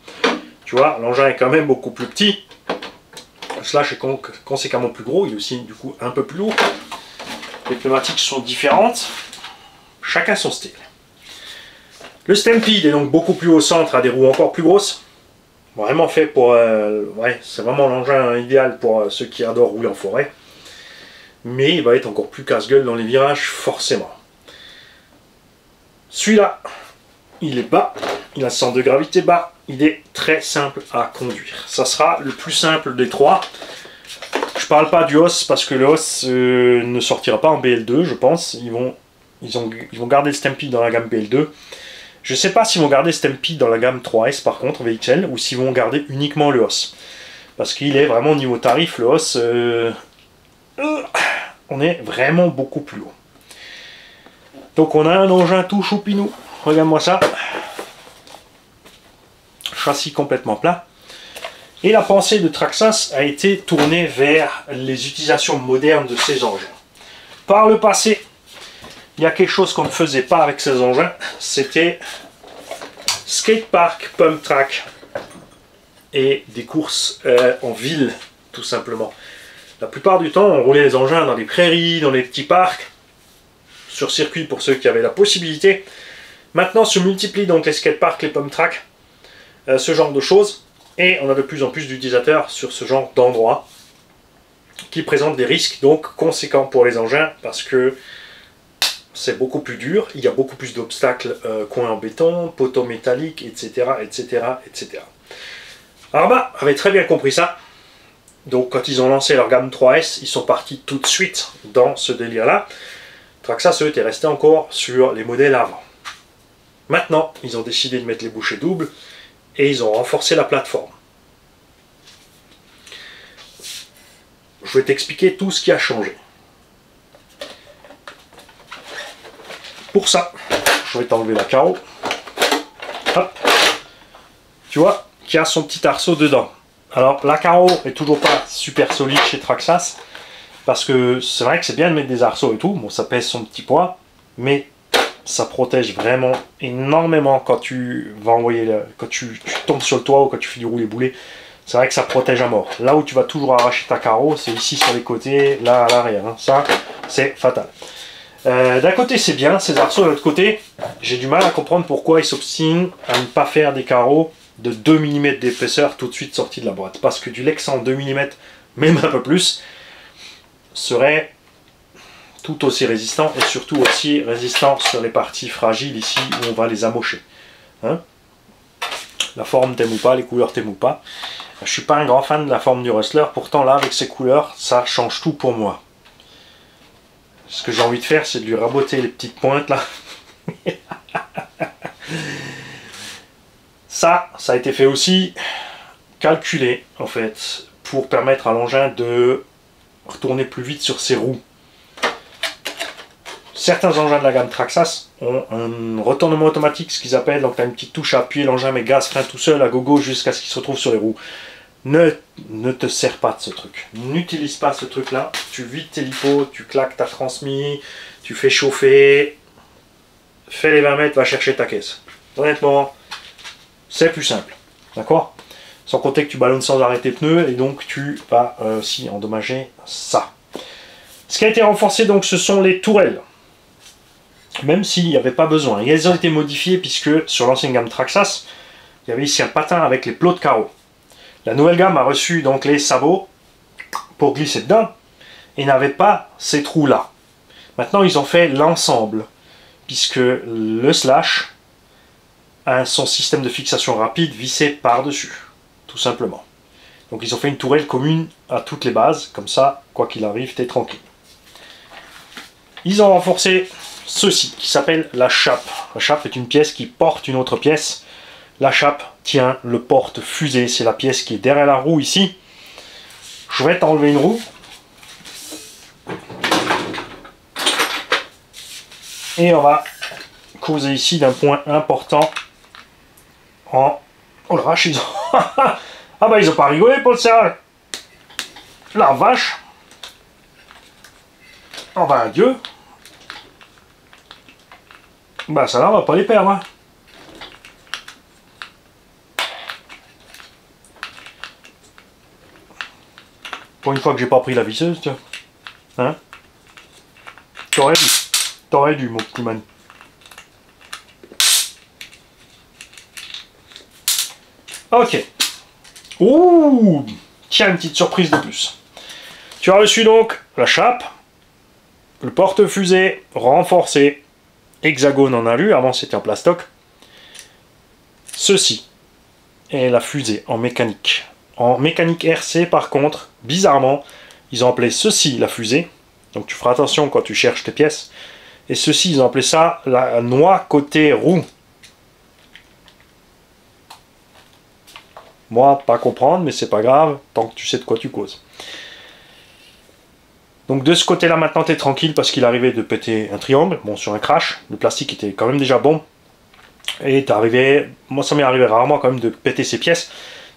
Tu vois, l'engin est quand même beaucoup plus petit. Le Slash est conséquemment plus gros, il est aussi du coup un peu plus lourd. Les pneumatiques sont différentes, chacun son style. Le Stampede est donc beaucoup plus au centre, a des roues encore plus grosses. Vraiment fait pour... Euh, ouais, c'est vraiment l'engin idéal pour euh, ceux qui adorent rouler en forêt mais il va être encore plus casse-gueule dans les virages, forcément. Celui-là, il est bas, il a un centre de gravité bas, il est très simple à conduire. Ça sera le plus simple des trois. Je parle pas du os parce que le os euh, ne sortira pas en BL2, je pense. Ils vont, ils, ont, ils vont garder le Stampede dans la gamme BL2. Je sais pas s'ils vont garder Stampede dans la gamme 3S par contre, VXL, ou s'ils vont garder uniquement le os. Parce qu'il est vraiment au niveau tarif, le os, euh, euh, on est vraiment beaucoup plus haut. Donc on a un engin tout choupinou. Regarde-moi ça. Châssis complètement plat. Et la pensée de Traxas a été tournée vers les utilisations modernes de ces engins. Par le passé, il y a quelque chose qu'on ne faisait pas avec ces engins. C'était skatepark, pump track et des courses euh, en ville, tout simplement. La plupart du temps, on roulait les engins dans les prairies, dans les petits parcs, sur circuit pour ceux qui avaient la possibilité. Maintenant se multiplient donc les skateparks, les pump tracks, euh, ce genre de choses, et on a de plus en plus d'utilisateurs sur ce genre d'endroits qui présentent des risques donc conséquents pour les engins parce que c'est beaucoup plus dur, il y a beaucoup plus d'obstacles, euh, coins en béton, poteaux métalliques, etc., etc., etc. Arma avait très bien compris ça, donc quand ils ont lancé leur gamme 3S, ils sont partis tout de suite dans ce délire-là. Traxxas, eux, étaient restés encore sur les modèles avant. Maintenant, ils ont décidé de mettre les bouchées doubles et ils ont renforcé la plateforme. Je vais t'expliquer tout ce qui a changé. Pour ça, je vais t'enlever la carreau. Tu vois qu'il y a son petit arceau dedans. Alors, la carreau est toujours pas super solide chez Traxas. Parce que c'est vrai que c'est bien de mettre des arceaux et tout. Bon, ça pèse son petit poids. Mais ça protège vraiment énormément quand tu vas envoyer, quand tu, tombes sur le toit ou quand tu fais du rouler boulet. C'est vrai que ça protège à mort. Là où tu vas toujours arracher ta carreau, c'est ici sur les côtés, là à l'arrière. Hein. Ça, c'est fatal. Euh, d'un côté, c'est bien, ces arceaux. De l'autre côté, j'ai du mal à comprendre pourquoi ils s'obstinent à ne pas faire des carreaux de 2 mm d'épaisseur tout de suite sortis de la boîte. Parce que du Lexan 2 mm, même un peu plus, serait tout aussi résistant et surtout aussi résistant sur les parties fragiles ici où on va les amocher. Hein. la forme t'aime ou pas, les couleurs t'aiment ou pas. Je suis pas un grand fan de la forme du Rustler, pourtant là avec ces couleurs, ça change tout pour moi. Ce que j'ai envie de faire, c'est de lui raboter les petites pointes là. ça, ça a été fait aussi calculé en fait pour permettre à l'engin de retourner plus vite sur ses roues. Certains engins de la gamme Traxas ont un retournement automatique, ce qu'ils appellent, donc tu as une petite touche à appuyer, l'engin met gaz, frein tout seul à gogo jusqu'à ce qu'il se retrouve sur les roues. Ne, te sers pas de ce truc. N'utilise pas ce truc-là. Tu vides tes lipos, tu claques ta transmis, tu fais chauffer, fais les 20 mètres, va chercher ta caisse. Honnêtement, c'est plus simple. D'accord? Sans compter que tu ballonnes sans arrêt tes pneus et donc tu vas euh, aussi endommager ça. Ce qui a été renforcé, donc, ce sont les tourelles. Même s'il n'y avait pas besoin. Et elles ont été modifiées puisque sur l'ancienne gamme Traxas, il y avait ici un patin avec les plots de carreaux. La nouvelle gamme a reçu donc les sabots pour glisser dedans et n'avait pas ces trous-là. Maintenant, ils ont fait l'ensemble, puisque le slash a son système de fixation rapide vissé par-dessus, tout simplement. Donc ils ont fait une tourelle commune à toutes les bases, comme ça, quoi qu'il arrive, t'es tranquille. Ils ont renforcé ceci, qui s'appelle la chape. La chape est une pièce qui porte une autre pièce. La chape tient le porte-fusée, c'est la pièce qui est derrière la roue ici. Je vais t'enlever une roue. Et on va causer ici d'un point important en... Oh la vache, ils ont... ah bah ils ont pas rigolé pour serrage. La vache. Oh bah adieu. Bah ça là on va pas les perdre. Hein. Pour une fois que j'ai pas pris la visseuse, tiens. Hein? T'aurais dû. T'aurais dû, mon petit man. Ok. Ouh Tiens, une petite surprise de plus. Tu as reçu donc la chape, le porte-fusée renforcé, hexagone en alu, avant c'était en plastoc. Ceci est la fusée en mécanique. En mécanique RC, par contre, bizarrement, ils ont appelé ceci la fusée. Donc tu feras attention quand tu cherches tes pièces. Et ceci, ils ont appelé ça la noix côté roue. Moi, pas comprendre, mais c'est pas grave, tant que tu sais de quoi tu causes. Donc de ce côté-là, maintenant, tu es tranquille parce qu'il arrivait de péter un triangle, bon, sur un crash. Le plastique était quand même déjà bon. Et t'es arrivé, moi ça m'est arrivé rarement quand même de péter ces pièces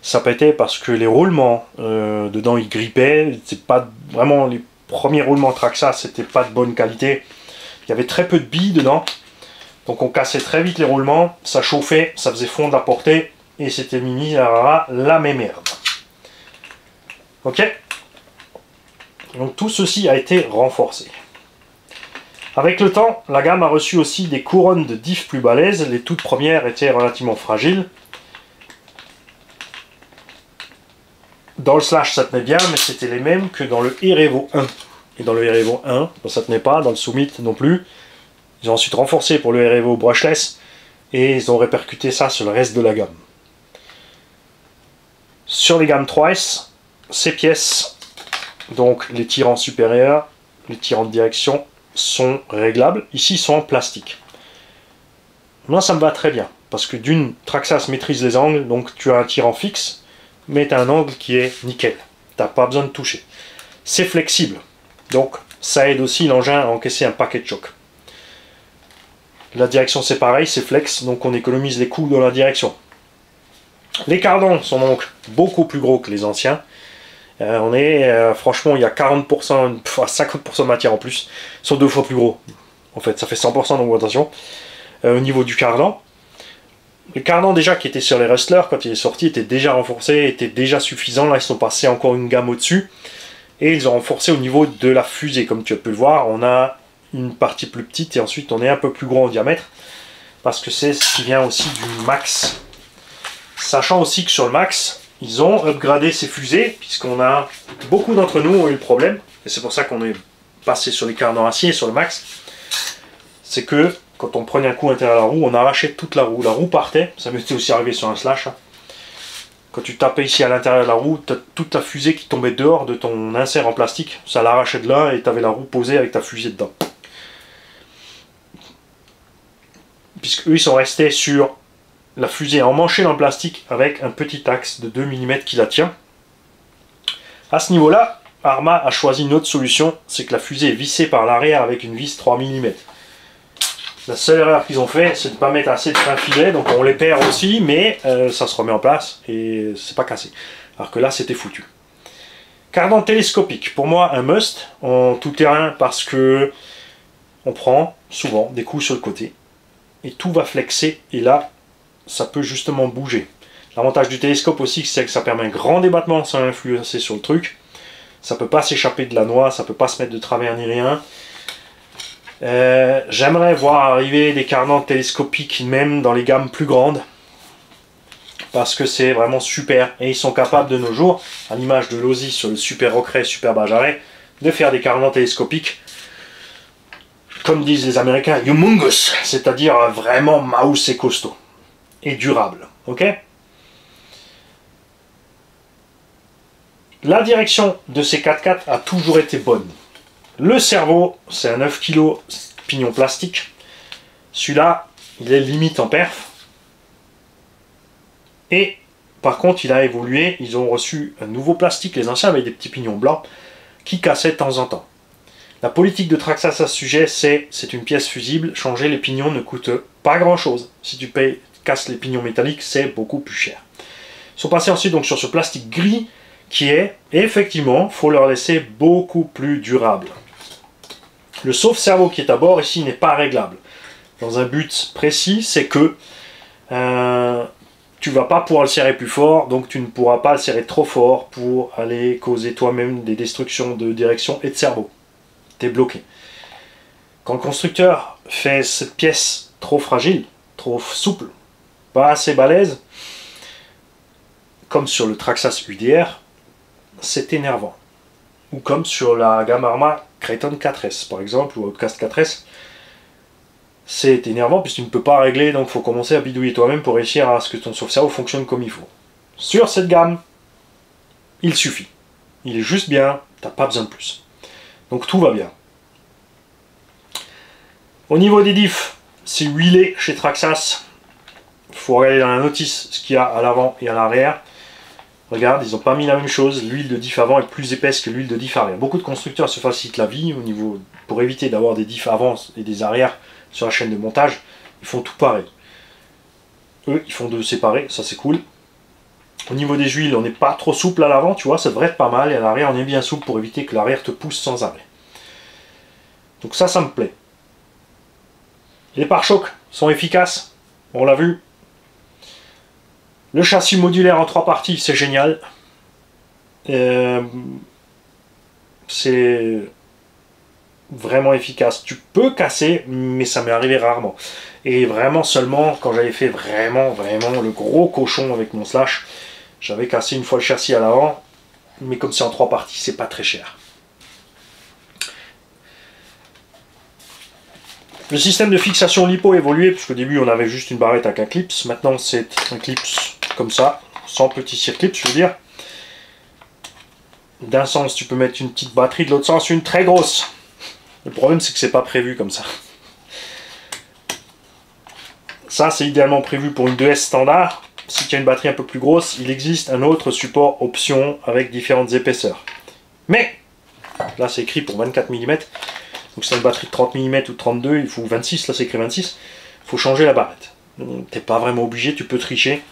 ça pétait parce que les roulements euh, dedans ils grippaient, c'est pas vraiment les premiers roulements Traxa, c'était pas de bonne qualité. Il y avait très peu de billes dedans, donc on cassait très vite les roulements, ça chauffait, ça faisait fondre la portée et c'était mini la même merde. Ok? Donc tout ceci a été renforcé. Avec le temps, la gamme a reçu aussi des couronnes de diff plus balèzes. Les toutes premières étaient relativement fragiles. Dans le slash, ça tenait bien, mais c'était les mêmes que dans le Erevo 1. Et dans le Erevo 1, ça tenait pas, dans le Summit non plus. Ils ont ensuite renforcé pour le Erevo brushless, et ils ont répercuté ça sur le reste de la gamme. Sur les gammes 3S, ces pièces, donc les tirants supérieurs, les tirants de direction, sont réglables. Ici, ils sont en plastique. moi ça me va très bien. Parce que d'une, Traxas maîtrise les angles, donc tu as un tir en fixe, mais tu as un angle qui est nickel. Tu n'as pas besoin de toucher. C'est flexible, donc ça aide aussi l'engin à encaisser un paquet de choc. La direction c'est pareil, c'est flex, donc on économise les coups dans la direction. Les cardons sont donc beaucoup plus gros que les anciens. Euh, on est, euh, franchement, il y a 40%, 50% de matière en plus. Sont deux fois plus gros. En fait, ça fait 100% d'augmentation. Euh, au niveau du cardan, le cardan déjà qui était sur les Rustlers quand il est sorti était déjà renforcé, était déjà suffisant. Là, ils sont passés encore une gamme au-dessus. Et ils ont renforcé au niveau de la fusée. Comme tu as pu le voir, on a une partie plus petite et ensuite on est un peu plus gros en diamètre. Parce que c'est ce qui vient aussi du max. Sachant aussi que sur le max, ils ont upgradé ces fusées, puisqu'on a beaucoup d'entre nous ont eu le problème. Et c'est pour ça qu'on est passé sur les cardans acier sur le max. C'est que quand on prenait un coup à l'intérieur de la roue, on arrachait toute la roue. La roue partait, ça m'était aussi arrivé sur un slash. Hein. Quand tu tapais ici à l'intérieur de la roue, as toute la fusée qui tombait dehors de ton insert en plastique. Ça l'arrachait de là et tu avais la roue posée avec ta fusée dedans. Puisque eux, ils sont restés sur la fusée emmanchée dans le plastique avec un petit axe de 2 mm qui la tient. À ce niveau-là, Arma a choisi une autre solution, c'est que la fusée est vissée par l'arrière avec une vis 3 mm. La seule erreur qu'ils ont fait, c'est de ne pas mettre assez de fin filet, donc on les perd aussi, mais euh, ça se remet en place et c'est pas cassé. Alors que là, c'était foutu. Cardan télescopique, pour moi, un must en tout terrain parce que on prend souvent des coups sur le côté et tout va flexer et là, ça peut justement bouger. L'avantage du télescope aussi, c'est que ça permet un grand débattement sans influencer sur le truc. Ça peut pas s'échapper de la noix, ça peut pas se mettre de travers ni rien. Euh, j'aimerais voir arriver des cardans télescopiques même dans les gammes plus grandes. Parce que c'est vraiment super. Et ils sont capables de nos jours, à l'image de l'Ozi sur le Super Ocret, Super Bajaret, de faire des cardans télescopiques. Comme disent les Américains, humongous. C'est-à-dire vraiment mouse et costaud. Et durable. Ok? La direction de ces 4x4 a toujours été bonne. Le cerveau, c'est un 9 kg pignon plastique. Celui-là, il est limite en perf. Et par contre, il a évolué. Ils ont reçu un nouveau plastique. Les anciens avaient des petits pignons blancs qui cassaient de temps en temps. La politique de Traxxas à ce sujet, c'est c'est une pièce fusible. Changer les pignons ne coûte pas grand-chose. Si tu payes, casses les pignons métalliques, c'est beaucoup plus cher. Ils sont passés ensuite donc sur ce plastique gris qui est, effectivement, faut leur laisser beaucoup plus durable. Le sauve-cerveau qui est à bord ici n'est pas réglable. Dans un but précis, c'est que euh, tu vas pas pouvoir le serrer plus fort, donc tu ne pourras pas le serrer trop fort pour aller causer toi-même des destructions de direction et de cerveau. Tu es bloqué. Quand le constructeur fait cette pièce trop fragile, trop souple, pas assez balèze, comme sur le Traxas UDR, c'est énervant. Ou comme sur la gamme Arma Creighton 4S par exemple, ou Outcast 4S, c'est énervant puisque tu ne peux pas régler, donc il faut commencer à bidouiller toi-même pour réussir à ce que ton sauve-cerveau fonctionne comme il faut. Sur cette gamme, il suffit. Il est juste bien, t'as pas besoin de plus. Donc tout va bien. Au niveau des diffs, c'est huilé chez Traxas. Il faut regarder dans la notice ce qu'il y a à l'avant et à l'arrière. Regarde, ils n'ont pas mis la même chose. L'huile de diff avant est plus épaisse que l'huile de diff arrière. Beaucoup de constructeurs se facilitent la vie au niveau pour éviter d'avoir des diffs avant et des arrières sur la chaîne de montage. Ils font tout pareil. Eux, ils font deux séparés, ça c'est cool. Au niveau des huiles, on n'est pas trop souple à l'avant, tu vois, ça devrait être pas mal. Et à l'arrière, on est bien souple pour éviter que l'arrière te pousse sans arrêt. Donc ça, ça me plaît. Les pare-chocs sont efficaces, on l'a vu, le châssis modulaire en trois parties, c'est génial. Euh, c'est vraiment efficace. Tu peux casser, mais ça m'est arrivé rarement. Et vraiment seulement quand j'avais fait vraiment, vraiment le gros cochon avec mon slash, j'avais cassé une fois le châssis à l'avant, mais comme c'est en trois parties, c'est pas très cher. Le système de fixation lipo a évolué, puisqu'au début on avait juste une barrette avec un clips, maintenant c'est un clips comme ça, sans petit circuit, je veux dire. D'un sens, tu peux mettre une petite batterie, de l'autre sens, une très grosse. Le problème, c'est que c'est pas prévu comme ça. Ça, c'est idéalement prévu pour une 2S standard. Si tu as une batterie un peu plus grosse, il existe un autre support option avec différentes épaisseurs. Mais, là c'est écrit pour 24 mm, donc c'est une batterie de 30 mm ou 32, il faut 26, là c'est écrit 26, il faut changer la barrette. T'es pas vraiment obligé, tu peux tricher.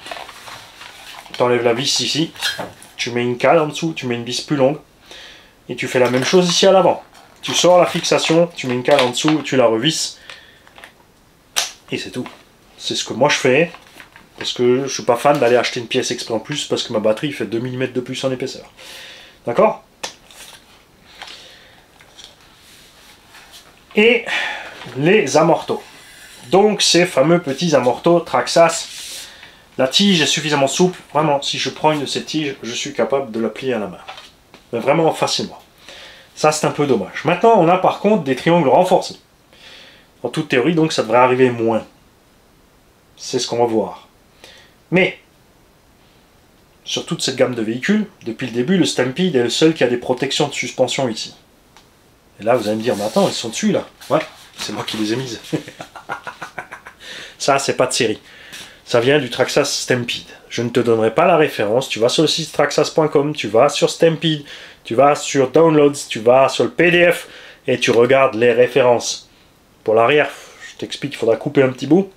Tu enlèves la vis ici, tu mets une cale en dessous, tu mets une vis plus longue, et tu fais la même chose ici à l'avant. Tu sors la fixation, tu mets une cale en dessous, tu la revisses, et c'est tout. C'est ce que moi je fais, parce que je suis pas fan d'aller acheter une pièce exprès en plus, parce que ma batterie fait 2 mm de plus en épaisseur. D'accord? Et les amortos. Donc ces fameux petits amortos Traxas. La tige est suffisamment souple. Vraiment, si je prends une de ces tiges, je suis capable de la plier à la main. Mais vraiment facilement. Ça, c'est un peu dommage. Maintenant, on a par contre des triangles renforcés. En toute théorie, donc, ça devrait arriver moins. C'est ce qu'on va voir. Mais, sur toute cette gamme de véhicules, depuis le début, le Stampede est le seul qui a des protections de suspension ici. Et là, vous allez me dire, mais attends, ils sont dessus, là. Ouais, c'est moi qui les ai mises. Ça, c'est pas de série. Ça vient du Traxas Stampede. Je ne te donnerai pas la référence. Tu vas sur le site traxas.com, tu vas sur Stampede, tu vas sur Downloads, tu vas sur le PDF et tu regardes les références. Pour l'arrière, je t'explique, il faudra couper un petit bout.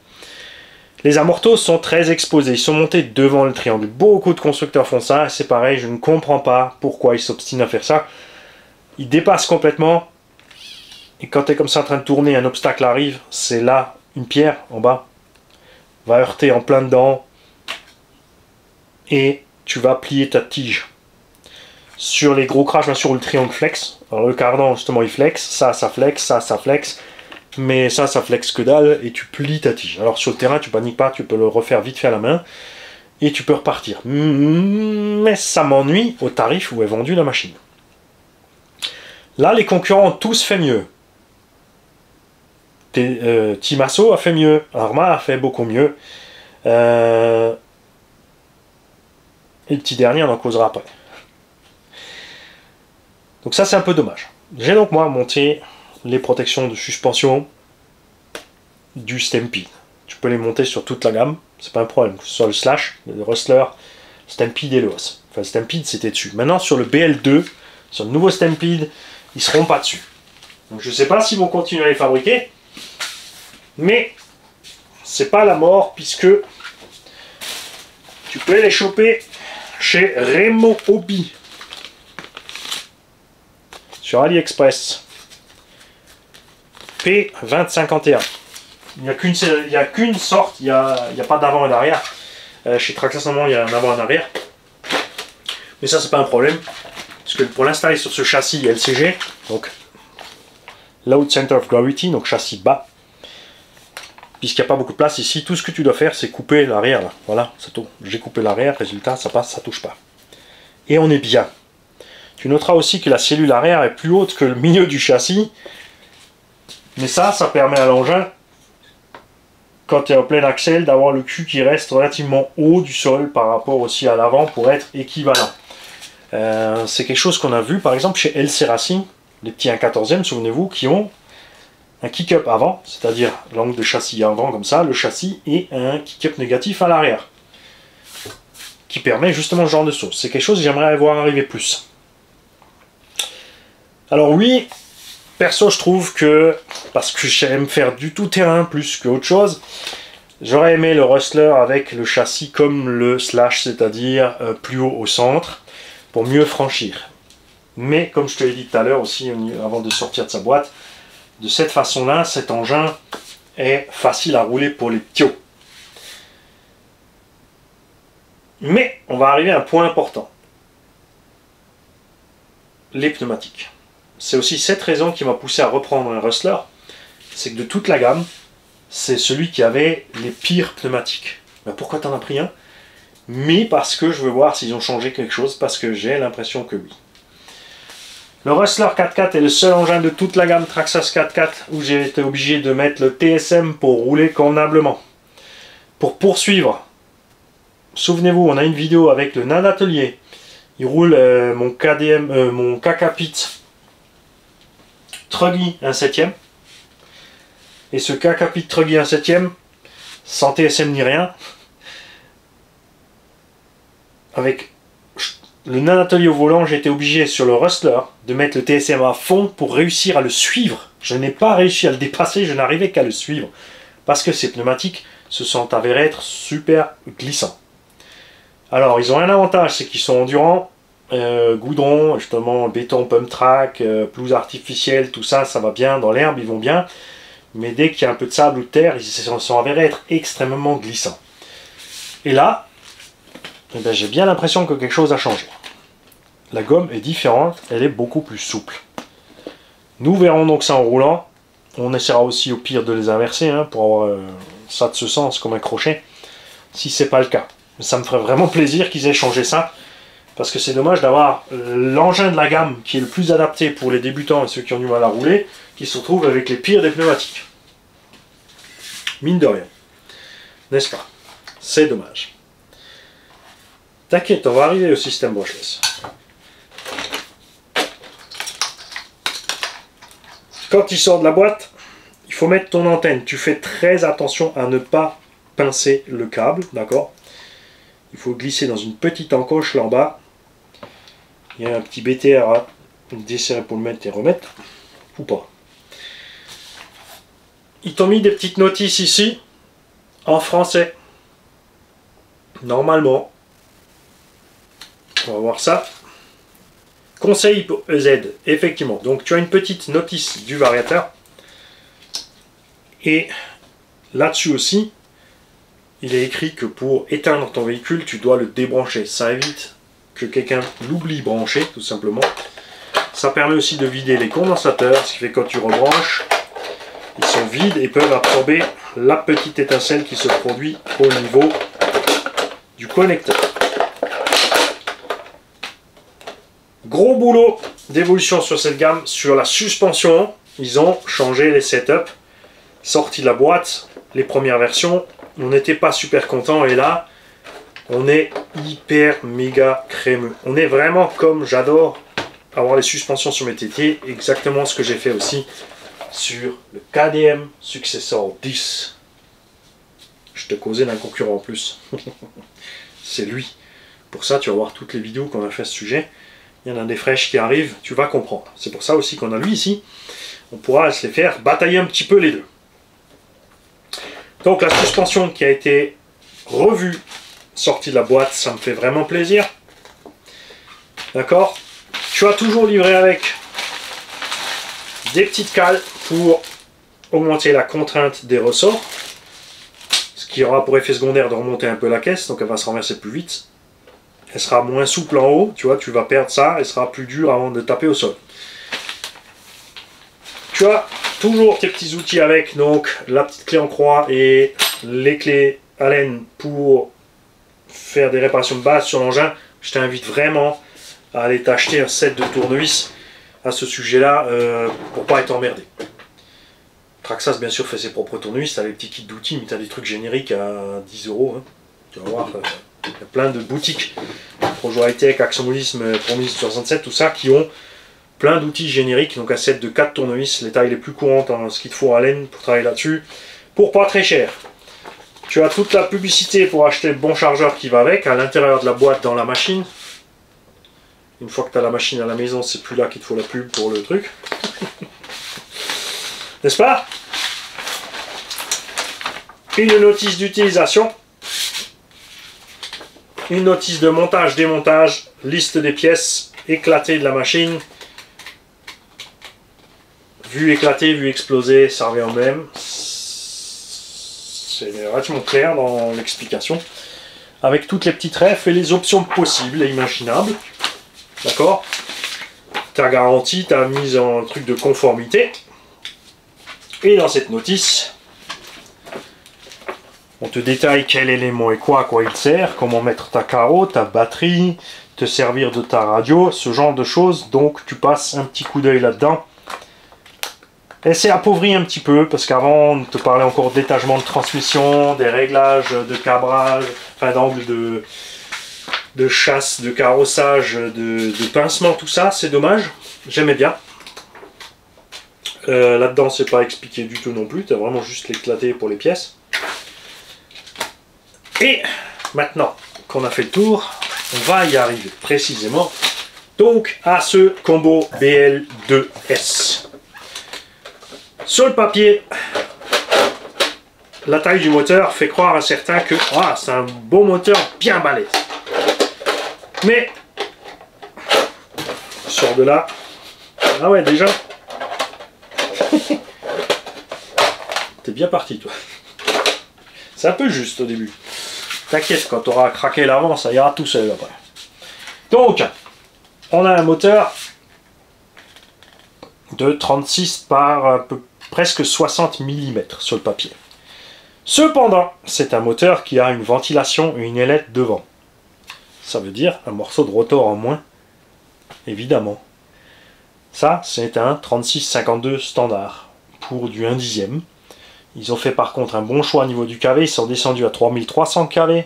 Les amortos sont très exposés, ils sont montés devant le triangle. Beaucoup de constructeurs font ça, c'est pareil, je ne comprends pas pourquoi ils s'obstinent à faire ça. Ils dépassent complètement, et quand tu es comme ça en train de tourner, un obstacle arrive, c'est là, une pierre en bas, va heurter en plein dedans, et tu vas plier ta tige. Sur les gros crash, bien sûr, le triangle flex. Alors le cardan, justement, il flex, ça, ça flex, ça, ça flex mais ça, ça flex que dalle et tu plies ta tige. Alors sur le terrain, tu paniques pas, tu peux le refaire vite fait à la main et tu peux repartir. Mais ça m'ennuie au tarif où est vendue la machine. Là, les concurrents ont tous fait mieux. Euh, Timasso a fait mieux, Arma a fait beaucoup mieux. Euh, et le petit dernier, on en causera après. Donc ça, c'est un peu dommage. J'ai donc moi monté les protections de suspension du Stampede. Tu peux les monter sur toute la gamme, c'est pas un problème, que ce soit le Slash, le Rustler, Stampede et le Os. Enfin, Stampede c'était dessus. Maintenant, sur le BL2, sur le nouveau Stampede, ils seront pas dessus. Donc je sais pas s'ils vont continuer à les fabriquer, mais c'est pas la mort puisque tu peux les choper chez Remo Hobby sur AliExpress. P2051. Il n'y a qu'une sorte, il n'y a, a, pas d'avant et d'arrière. Euh, chez Traxxas, il y a un avant et un arrière. Mais ça, c'est pas un problème. Parce que pour l'installer sur ce châssis LCG, donc Load Center of Gravity, donc châssis bas, puisqu'il n'y a pas beaucoup de place ici, tout ce que tu dois faire, c'est couper l'arrière. Voilà. J'ai coupé l'arrière, résultat, ça passe, ça touche pas. Et on est bien. Tu noteras aussi que la cellule arrière est plus haute que le milieu du châssis, mais ça, ça permet à l'engin, quand tu es en plein axel, d'avoir le cul qui reste relativement haut du sol par rapport aussi à l'avant pour être équivalent. Euh, c'est quelque chose qu'on a vu par exemple chez LC Racing, les petits 1.14e, souvenez-vous, qui ont un kick-up avant, c'est-à-dire l'angle de châssis avant comme ça, le châssis et un kick-up négatif à l'arrière, qui permet justement ce genre de choses. C'est quelque chose que j'aimerais voir arriver plus. Alors oui, perso, je trouve que, parce que j'aime faire du tout-terrain plus qu'autre chose, j'aurais aimé le Rustler avec le châssis comme le Slash, c'est-à-dire euh, plus haut au centre, pour mieux franchir. Mais, comme je te l'ai dit tout à l'heure aussi, avant de sortir de sa boîte, de cette façon-là, cet engin est facile à rouler pour les tios. Mais, on va arriver à un point important. Les pneumatiques c'est aussi cette raison qui m'a poussé à reprendre un Rustler. C'est que de toute la gamme, c'est celui qui avait les pires pneumatiques. Mais pourquoi t'en as pris un? Mais parce que je veux voir s'ils ont changé quelque chose, parce que j'ai l'impression que oui. Le Rustler 4x4 est le seul engin de toute la gamme Traxxas 4x4 où j'ai été obligé de mettre le TSM pour rouler convenablement. Pour poursuivre, souvenez-vous, on a une vidéo avec le Nan Atelier. Il roule euh, mon KDM, euh, mon KK Truggy un septième. Et ce Kakapit Truggy un septième, sans TSM ni rien, avec le non-atelier au volant, été obligé sur le Rustler de mettre le TSM à fond pour réussir à le suivre. Je n'ai pas réussi à le dépasser, je n'arrivais qu'à le suivre. Parce que ces pneumatiques se sont avérés être super glissants. Alors, ils ont un avantage, c'est qu'ils sont endurants. Euh, goudron, justement, béton, pump track, euh, pelouse artificielle, tout ça, ça va bien. Dans l'herbe, ils vont bien. Mais dès qu'il y a un peu de sable ou de terre, ils se sont avérés être extrêmement glissants. Et là, eh ben, j'ai bien l'impression que quelque chose a changé. La gomme est différente, elle est beaucoup plus souple. Nous verrons donc ça en roulant. On essaiera aussi au pire de les inverser hein, pour avoir euh, ça de ce sens comme un crochet, si c'est pas le cas. Ça me ferait vraiment plaisir qu'ils aient changé ça, parce que c'est dommage d'avoir l'engin de la gamme qui est le plus adapté pour les débutants et ceux qui ont du mal à rouler, qui se retrouve avec les pires des pneumatiques. Mine de rien. N'est-ce pas? C'est dommage. T'inquiète, on va arriver au système brushless. Quand il sort de la boîte, il faut mettre ton antenne. Tu fais très attention à ne pas pincer le câble, d'accord? Il faut glisser dans une petite encoche là en bas. Il y a un petit BTR à desserrer pour le mettre et remettre, ou pas. Ils t'ont mis des petites notices ici, en français. Normalement, on va voir ça. Conseil pour EZ, effectivement. Donc tu as une petite notice du variateur. Et là-dessus aussi, il est écrit que pour éteindre ton véhicule, tu dois le débrancher. Ça évite que quelqu'un l'oublie branché, tout simplement. Ça permet aussi de vider les condensateurs, ce qui fait que quand tu rebranches, ils sont vides et peuvent absorber la petite étincelle qui se produit au niveau du connecteur. Gros boulot d'évolution sur cette gamme. Sur la suspension, ils ont changé les setups. Sorti la boîte, les premières versions, on n'était pas super content et là, on est hyper méga crémeux. On est vraiment comme j'adore avoir les suspensions sur mes TT, exactement ce que j'ai fait aussi sur le KDM Successor 10. Je te causais d'un concurrent en plus. C'est lui. Pour ça, tu vas voir toutes les vidéos qu'on a fait à ce sujet il y en a des fraîches qui arrivent, tu vas comprendre. C'est pour ça aussi qu'on a lui ici. On pourra se les faire batailler un petit peu les deux. Donc la suspension qui a été revue, sortie de la boîte, ça me fait vraiment plaisir. D'accord? Tu as toujours livré avec des petites cales pour augmenter la contrainte des ressorts. Ce qui aura pour effet secondaire de remonter un peu la caisse, donc elle va se renverser plus vite elle sera moins souple en haut, tu vois, tu vas perdre ça, elle sera plus dure avant de taper au sol. Tu as toujours tes petits outils avec, donc la petite clé en croix et les clés Allen pour faire des réparations de base sur l'engin. Je t'invite vraiment à aller t'acheter un set de tournevis à ce sujet-là euh, pour pas être emmerdé. Traxas bien sûr fait ses propres tournevis, as les petits kits d'outils, mais tu as des trucs génériques à 10 euros. Hein. Tu vas voir. Euh, il y a plein de boutiques, Projo Hightech, Axomolisme, Promis 67, tout ça, qui ont plein d'outils génériques, donc set de 4 tournevis, les tailles les plus courantes, hein, ce qu'il te faut à laine pour travailler là-dessus, pour pas très cher. Tu as toute la publicité pour acheter le bon chargeur qui va avec, à l'intérieur de la boîte dans la machine. Une fois que tu as la machine à la maison, c'est plus là qu'il te faut la pub pour le truc. N'est-ce pas? Une notice d'utilisation une notice de montage, démontage, liste des pièces éclatées de la machine. Vue éclatée, vue explosée, ça revient même. C'est relativement clair dans l'explication. Avec toutes les petites refs et les options possibles et imaginables. D'accord? Ta garantie, ta mise en truc de conformité. Et dans cette notice, on te détaille quel élément et quoi, à quoi il sert, comment mettre ta carreau, ta batterie, te servir de ta radio, ce genre de choses. Donc tu passes un petit coup d'œil là-dedans. Et c'est appauvri un petit peu, parce qu'avant on te parlait encore d'étagement de transmission, des réglages de cabrage, enfin d'angle de, de chasse, de carrossage, de, pincement, tout ça, c'est dommage. J'aimais bien. Euh, là-dedans, c'est pas expliqué du tout non plus, tu as vraiment juste l'éclaté pour les pièces. Et maintenant qu'on a fait le tour, on va y arriver précisément donc à ce combo BL2S. Sur le papier, la taille du moteur fait croire à certains que ah, c'est un beau moteur bien balèze. Mais, sort de là. Ah ouais, déjà. T'es bien parti, toi. C'est un peu juste au début. T'inquiète, quand tu auras craqué l'avant, ça ira tout seul après. Donc, on a un moteur de 36 par peu, presque 60 mm sur le papier. Cependant, c'est un moteur qui a une ventilation et une ailette devant. Ça veut dire un morceau de rotor en moins, évidemment. Ça, c'est un 36-52 standard pour du 1 dixième. Ils ont fait par contre un bon choix au niveau du KV, ils sont descendus à 3300 kV,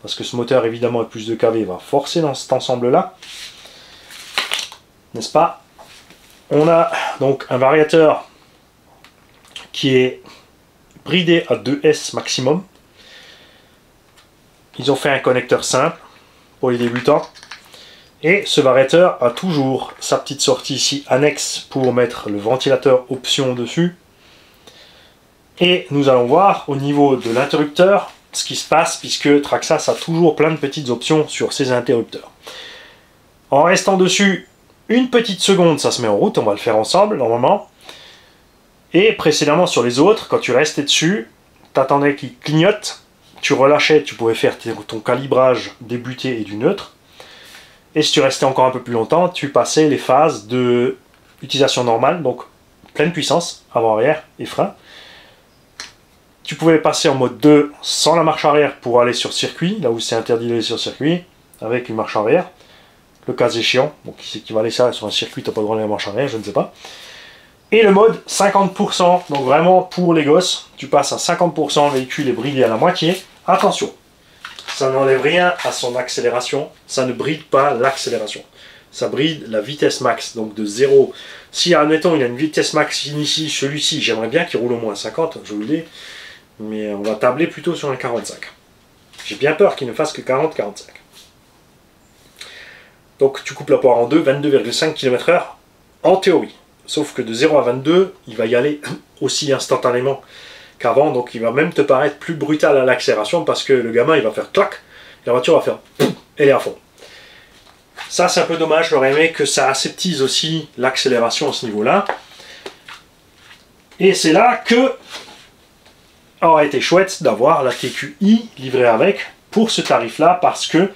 parce que ce moteur évidemment avec plus de kV va forcer dans cet ensemble-là. N'est-ce pas? On a donc un variateur qui est bridé à 2S maximum. Ils ont fait un connecteur simple pour les débutants. Et ce variateur a toujours sa petite sortie ici annexe pour mettre le ventilateur option dessus. Et nous allons voir au niveau de l'interrupteur ce qui se passe puisque Traxas a toujours plein de petites options sur ses interrupteurs. En restant dessus une petite seconde, ça se met en route, on va le faire ensemble normalement. Et précédemment sur les autres, quand tu restais dessus, tu attendais qu'il clignote, tu relâchais, tu pouvais faire ton calibrage débuté et du neutre. Et si tu restais encore un peu plus longtemps, tu passais les phases de utilisation normale, donc pleine puissance, avant-arrière et frein. Tu pouvais passer en mode 2 sans la marche arrière pour aller sur circuit, là où c'est interdit d'aller sur circuit, avec une marche arrière. Le cas échéant, donc qui qui va aller ça sur un circuit, tu n'as pas le droit d'aller la marche arrière, je ne sais pas. Et le mode 50%, donc vraiment pour les gosses, tu passes à 50%, le véhicule est bridé à la moitié. Attention, ça n'enlève rien à son accélération, ça ne bride pas l'accélération. Ça bride la vitesse max, donc de 0. Si, admettons, il a une vitesse max ici, celui-ci, j'aimerais bien qu'il roule au moins 50, je vous le dis mais on va tabler plutôt sur un 45. J'ai bien peur qu'il ne fasse que 40-45. Donc tu coupes la poire en deux, 22,5 km/h en théorie. Sauf que de 0 à 22, il va y aller aussi instantanément qu'avant, donc il va même te paraître plus brutal à l'accélération parce que le gamin il va faire clac, et la voiture va faire et elle est à fond. Ça c'est un peu dommage, j'aurais aimé que ça aseptise aussi l'accélération à ce niveau-là. Et c'est là que aurait été chouette d'avoir la TQI livrée avec pour ce tarif-là parce que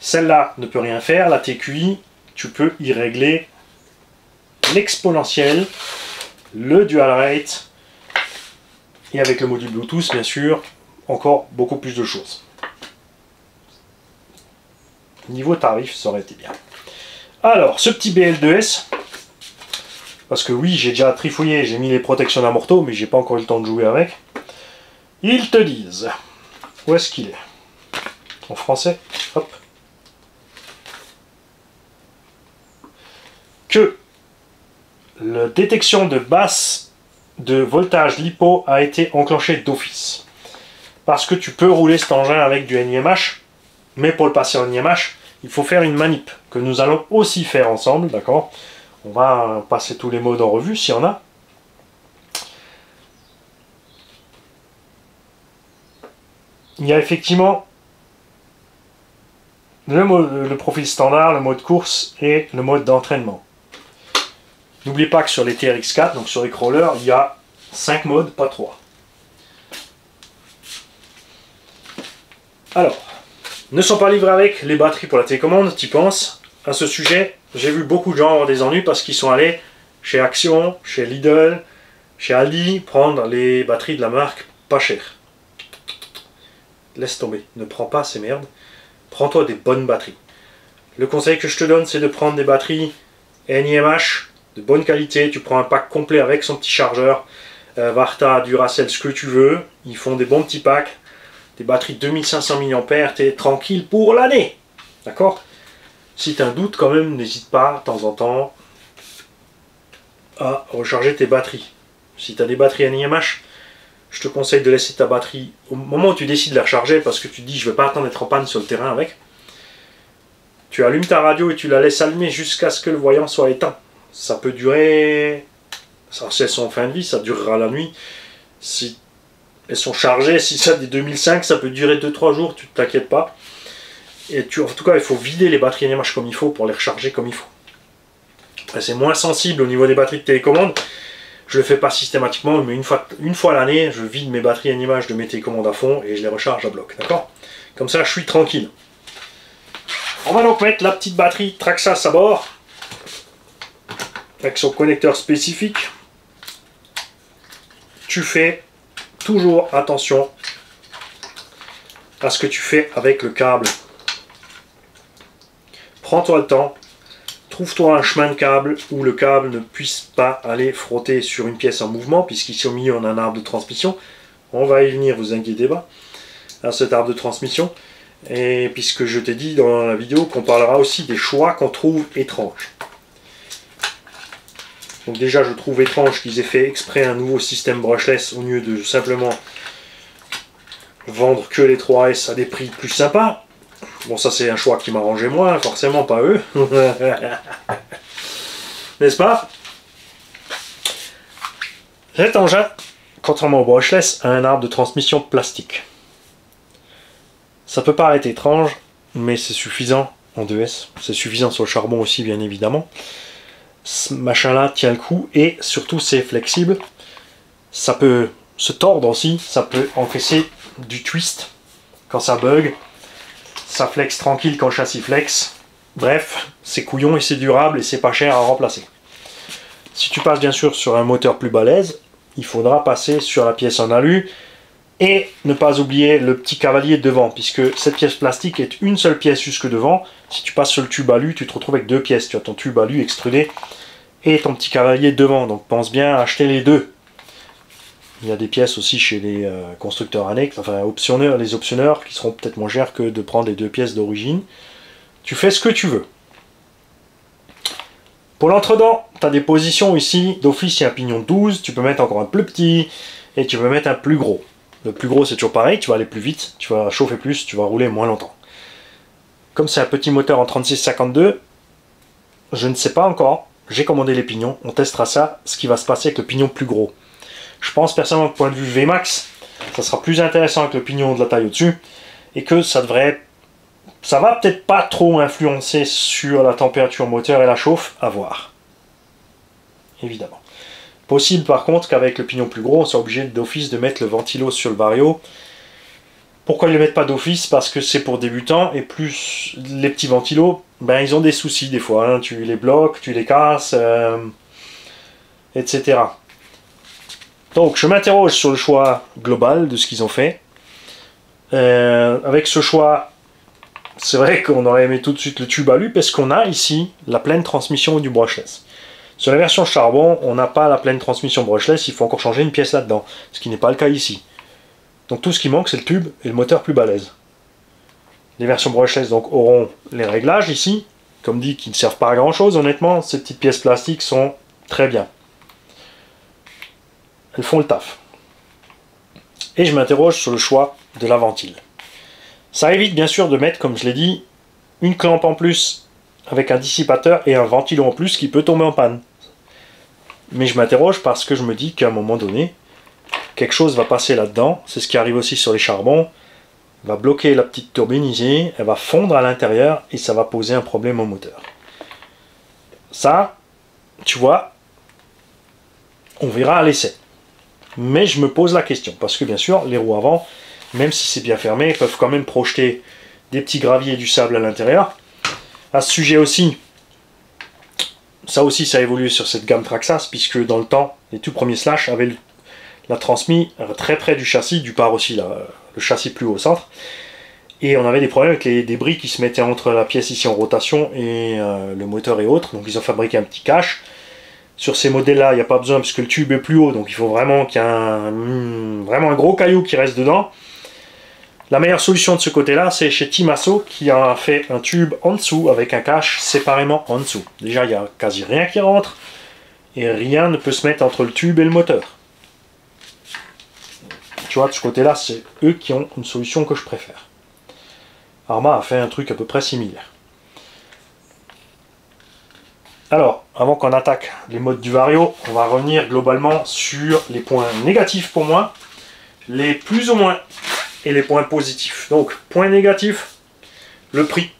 celle-là ne peut rien faire. La TQI, tu peux y régler l'exponentiel, le dual rate et avec le module Bluetooth, bien sûr, encore beaucoup plus de choses. Niveau tarif, ça aurait été bien. Alors, ce petit BL2S, parce que oui, j'ai déjà trifouillé, j'ai mis les protections d'amorto, mais j'ai pas encore eu le temps de jouer avec. Ils te disent. Où est-ce qu'il est, En français? Hop. Que la détection de basse de voltage LiPo a été enclenchée d'office. Parce que tu peux rouler cet engin avec du NIMH, mais pour le passer en NIMH, il faut faire une manip, que nous allons aussi faire ensemble, d'accord? On va passer tous les modes en revue, s'il y en a. il y a effectivement le, profil standard, le mode course et le mode d'entraînement. N'oubliez pas que sur les TRX4, donc sur les crawlers, il y a 5 modes, pas 3. Alors, ne sont pas livrés avec les batteries pour la télécommande, tu penses À ce sujet, j'ai vu beaucoup de gens avoir des ennuis parce qu'ils sont allés chez Action, chez Lidl, chez Aldi prendre les batteries de la marque pas chères laisse tomber. Ne prends pas ces merdes. Prends-toi des bonnes batteries. Le conseil que je te donne, c'est de prendre des batteries NIMH de bonne qualité. Tu prends un pack complet avec son petit chargeur. Euh, Varta, Duracell, ce que tu veux. Ils font des bons petits packs. Des batteries 2500 mAh. Tu es tranquille pour l'année. D'accord? Si tu as un doute, quand même, n'hésite pas, de temps en temps, à recharger tes batteries. Si tu as des batteries NIMH, je te conseille de laisser ta batterie au moment où tu décides de la recharger parce que tu te dis je ne vais pas attendre d'être en panne sur le terrain avec. Tu allumes ta radio et tu la laisses allumer jusqu'à ce que le voyant soit éteint. Ça peut durer. Ça, sont en fin de vie, ça durera la nuit. Si elles sont chargées, si ça des 2005, ça peut durer 2-3 jours, tu ne t'inquiètes pas. Et tu, en tout cas, il faut vider les batteries NMH comme il faut pour les recharger comme il faut. C'est moins sensible au niveau des batteries de télécommande. Je le fais pas systématiquement, mais une fois, une fois l'année, je vide mes batteries NMH de mes télécommandes à fond et je les recharge à bloc. D'accord? Comme ça, je suis tranquille. On va donc mettre la petite batterie Traxas à bord avec son connecteur spécifique. Tu fais toujours attention à ce que tu fais avec le câble. Prends-toi le temps, trouve-toi un chemin de câble où le câble ne puisse pas aller frotter sur une pièce en mouvement, puisqu'ici au milieu on a un arbre de transmission. On va y venir, vous inquiétez pas, à cet arbre de transmission. Et puisque je t'ai dit dans la vidéo qu'on parlera aussi des choix qu'on trouve étranges. Donc déjà je trouve étrange qu'ils aient fait exprès un nouveau système brushless au lieu de simplement vendre que les 3S à des prix plus sympas. Bon ça c'est un choix qui m'arrangeait moi, forcément pas eux. N'est-ce pas? Cet engin, contrairement au brushless, a un arbre de transmission plastique. Ça peut paraître étrange, mais c'est suffisant en 2S. C'est suffisant sur le charbon aussi, bien évidemment. Ce machin-là tient le coup et surtout c'est flexible. Ça peut se tordre aussi, ça peut encaisser du twist quand ça bug. Ça flex tranquille quand châssis flex. Bref, c'est couillon et c'est durable et c'est pas cher à remplacer. Si tu passes bien sûr sur un moteur plus balèze, il faudra passer sur la pièce en alu et ne pas oublier le petit cavalier devant, puisque cette pièce plastique est une seule pièce jusque devant. Si tu passes sur le tube alu, tu te retrouves avec deux pièces. Tu as ton tube alu extrudé et ton petit cavalier devant. Donc pense bien à acheter les deux. Il y a des pièces aussi chez les euh, constructeurs annexes, enfin optionneurs, les optionneurs qui seront peut-être moins chers que de prendre les deux pièces d'origine. Tu fais ce que tu veux. Pour l'entredent, tu as des positions ici. D'office, il y a un pignon 12. Tu peux mettre encore un plus petit et tu peux mettre un plus gros. Le plus gros, c'est toujours pareil, tu vas aller plus vite, tu vas chauffer plus, tu vas rouler moins longtemps. Comme c'est un petit moteur en 3652, je ne sais pas encore, j'ai commandé les pignons, on testera ça, ce qui va se passer avec le pignon plus gros. Je pense personnellement, point de vue VMAX, ça sera plus intéressant avec le pignon de la taille au-dessus, et que ça devrait... Ça va peut-être pas trop influencer sur la température moteur et la chauffe, à voir. Évidemment. Possible par contre qu'avec le pignon plus gros, on soit obligé d'office de mettre le ventilo sur le vario. Pourquoi ils ne le mettent pas d'office? Parce que c'est pour débutants et plus les petits ventilos, ben ils ont des soucis des fois. Hein. Tu les bloques, tu les casses, euh, etc. Donc je m'interroge sur le choix global de ce qu'ils ont fait. Euh, avec ce choix, c'est vrai qu'on aurait aimé tout de suite le tube alu parce qu'on a ici la pleine transmission du brushless. Sur la version charbon, on n'a pas la pleine transmission brushless, il faut encore changer une pièce là-dedans, ce qui n'est pas le cas ici. Donc tout ce qui manque, c'est le tube et le moteur plus balèze. Les versions brushless donc, auront les réglages ici, comme dit, qui ne servent pas à grand chose, honnêtement, ces petites pièces plastiques sont très bien. Elles font le taf. Et je m'interroge sur le choix de la ventile. Ça évite bien sûr de mettre, comme je l'ai dit, une clampe en plus avec un dissipateur et un ventilo en plus qui peut tomber en panne. Mais je m'interroge parce que je me dis qu'à un moment donné, quelque chose va passer là-dedans. C'est ce qui arrive aussi sur les charbons. va bloquer la petite turbine ici, elle va fondre à l'intérieur et ça va poser un problème au moteur. Ça, tu vois, on verra à l'essai. Mais je me pose la question parce que bien sûr, les roues avant, même si c'est bien fermé, peuvent quand même projeter des petits graviers et du sable à l'intérieur. À ce sujet aussi, ça aussi ça a évolué sur cette gamme Traxas, puisque dans le temps, les tout premiers Slash avaient la transmis très près du châssis, du part aussi le châssis plus haut au centre. Et on avait des problèmes avec les débris qui se mettaient entre la pièce ici en rotation et euh, le moteur et autres. Donc ils ont fabriqué un petit cache. Sur ces modèles-là, il n'y a pas besoin puisque le tube est plus haut, donc il faut vraiment qu'il y ait un, vraiment un gros caillou qui reste dedans. La meilleure solution de ce côté-là, c'est chez Timasso qui a fait un tube en dessous avec un cache séparément en dessous. Déjà, il n'y a quasi rien qui rentre et rien ne peut se mettre entre le tube et le moteur. tu vois, de ce côté-là, c'est eux qui ont une solution que je préfère. Arma a fait un truc à peu près similaire. Alors, avant qu'on attaque les modes du Vario, on va revenir globalement sur les points négatifs pour moi, les plus ou moins, et les points positifs. Donc, point négatif, le prix.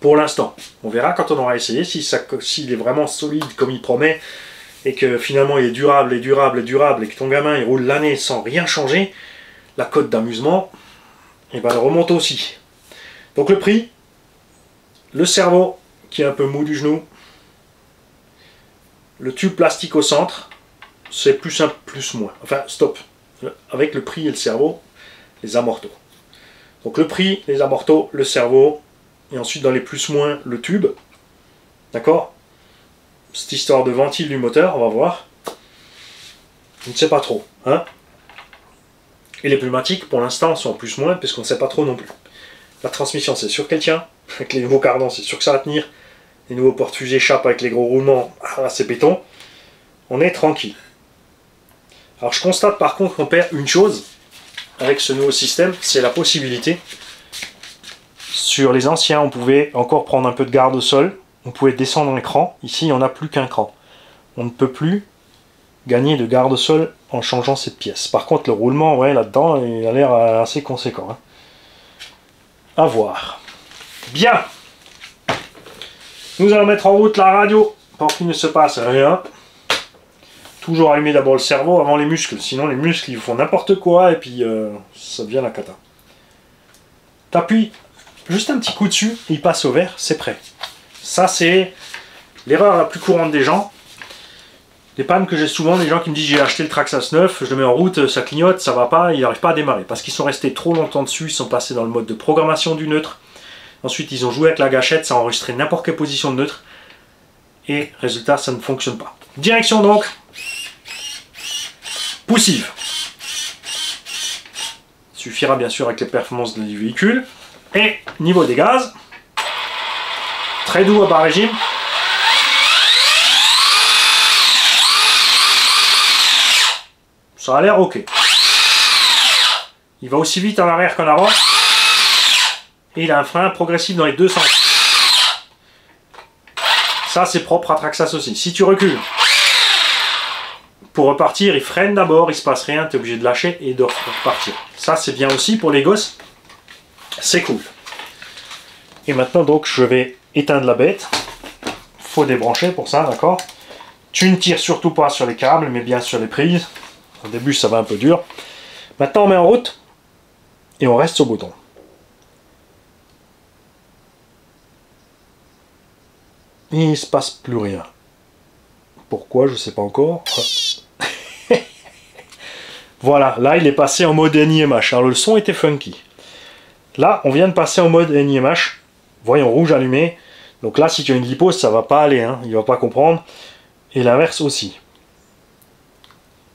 Pour l'instant. On verra quand on aura essayé s'il est vraiment solide comme il promet et que finalement il est durable et durable et durable et que ton gamin il roule l'année sans rien changer, la cote d'amusement, et eh ben, elle remonte aussi. Donc le prix, le cerveau qui est un peu mou du genou, le tube plastique au centre, c'est plus un plus moins. Enfin, stop. Avec le prix et le cerveau, les amortos. Donc le prix, les amortos, le cerveau, et ensuite dans les plus-moins, le tube. D'accord? Cette histoire de ventile du moteur, on va voir. Je ne sais pas trop. Hein? Et les pneumatiques, pour l'instant, sont plus-moins, puisqu'on ne sait pas trop non plus. La transmission, c'est sûr qu'elle tient. Avec les nouveaux cardans, c'est sûr que ça va tenir. Les nouveaux porte-fusées échappent avec les gros roulements. Ah, c'est béton. On est tranquille. Alors je constate par contre qu'on perd une chose avec ce nouveau système, c'est la possibilité. Sur les anciens, on pouvait encore prendre un peu de garde au sol. On pouvait descendre un cran. Ici, on n'a plus qu'un cran. On ne peut plus gagner de garde au sol en changeant cette pièce. Par contre, le roulement, ouais, là-dedans, il a l'air assez conséquent. Hein. À voir. Bien. Nous allons mettre en route la radio pour qu'il ne se passe rien. Toujours allumer d'abord le cerveau avant les muscles. Sinon, les muscles, ils font n'importe quoi et puis euh, ça devient la cata. T'appuies juste un petit coup dessus, il passe au vert, c'est prêt. Ça, c'est l'erreur la plus courante des gens. Les pannes que j'ai souvent, des gens qui me disent j'ai acheté le Traxas 9, je le mets en route, ça clignote, ça va pas, il n'arrive pas à démarrer. Parce qu'ils sont restés trop longtemps dessus, ils sont passés dans le mode de programmation du neutre. Ensuite, ils ont joué avec la gâchette, ça a enregistré n'importe quelle position de neutre. Et résultat, ça ne fonctionne pas. Direction donc. Poussive. Suffira bien sûr avec les performances du véhicule. Et niveau des gaz, très doux à bas régime. Ça a l'air ok. Il va aussi vite en arrière qu'en avant. Et il a un frein progressif dans les deux sens. Ça, c'est propre à Traxas aussi. Si tu recules, pour repartir, il freine d'abord, il se passe rien, tu es obligé de lâcher et de repartir. Ça, c'est bien aussi pour les gosses. C'est cool. Et maintenant, donc, je vais éteindre la bête. faut débrancher pour ça, d'accord? Tu ne tires surtout pas sur les câbles, mais bien sur les prises. Au début, ça va un peu dur. Maintenant, on met en route et on reste au bouton. Et il ne se passe plus rien. Pourquoi, je ne sais pas encore. voilà, là il est passé en mode NIMH. Alors le son était funky. Là, on vient de passer en mode NIMH. Voyons, rouge allumé. Donc là, si tu as une lipose, ça va pas aller. Hein. Il va pas comprendre. Et l'inverse aussi.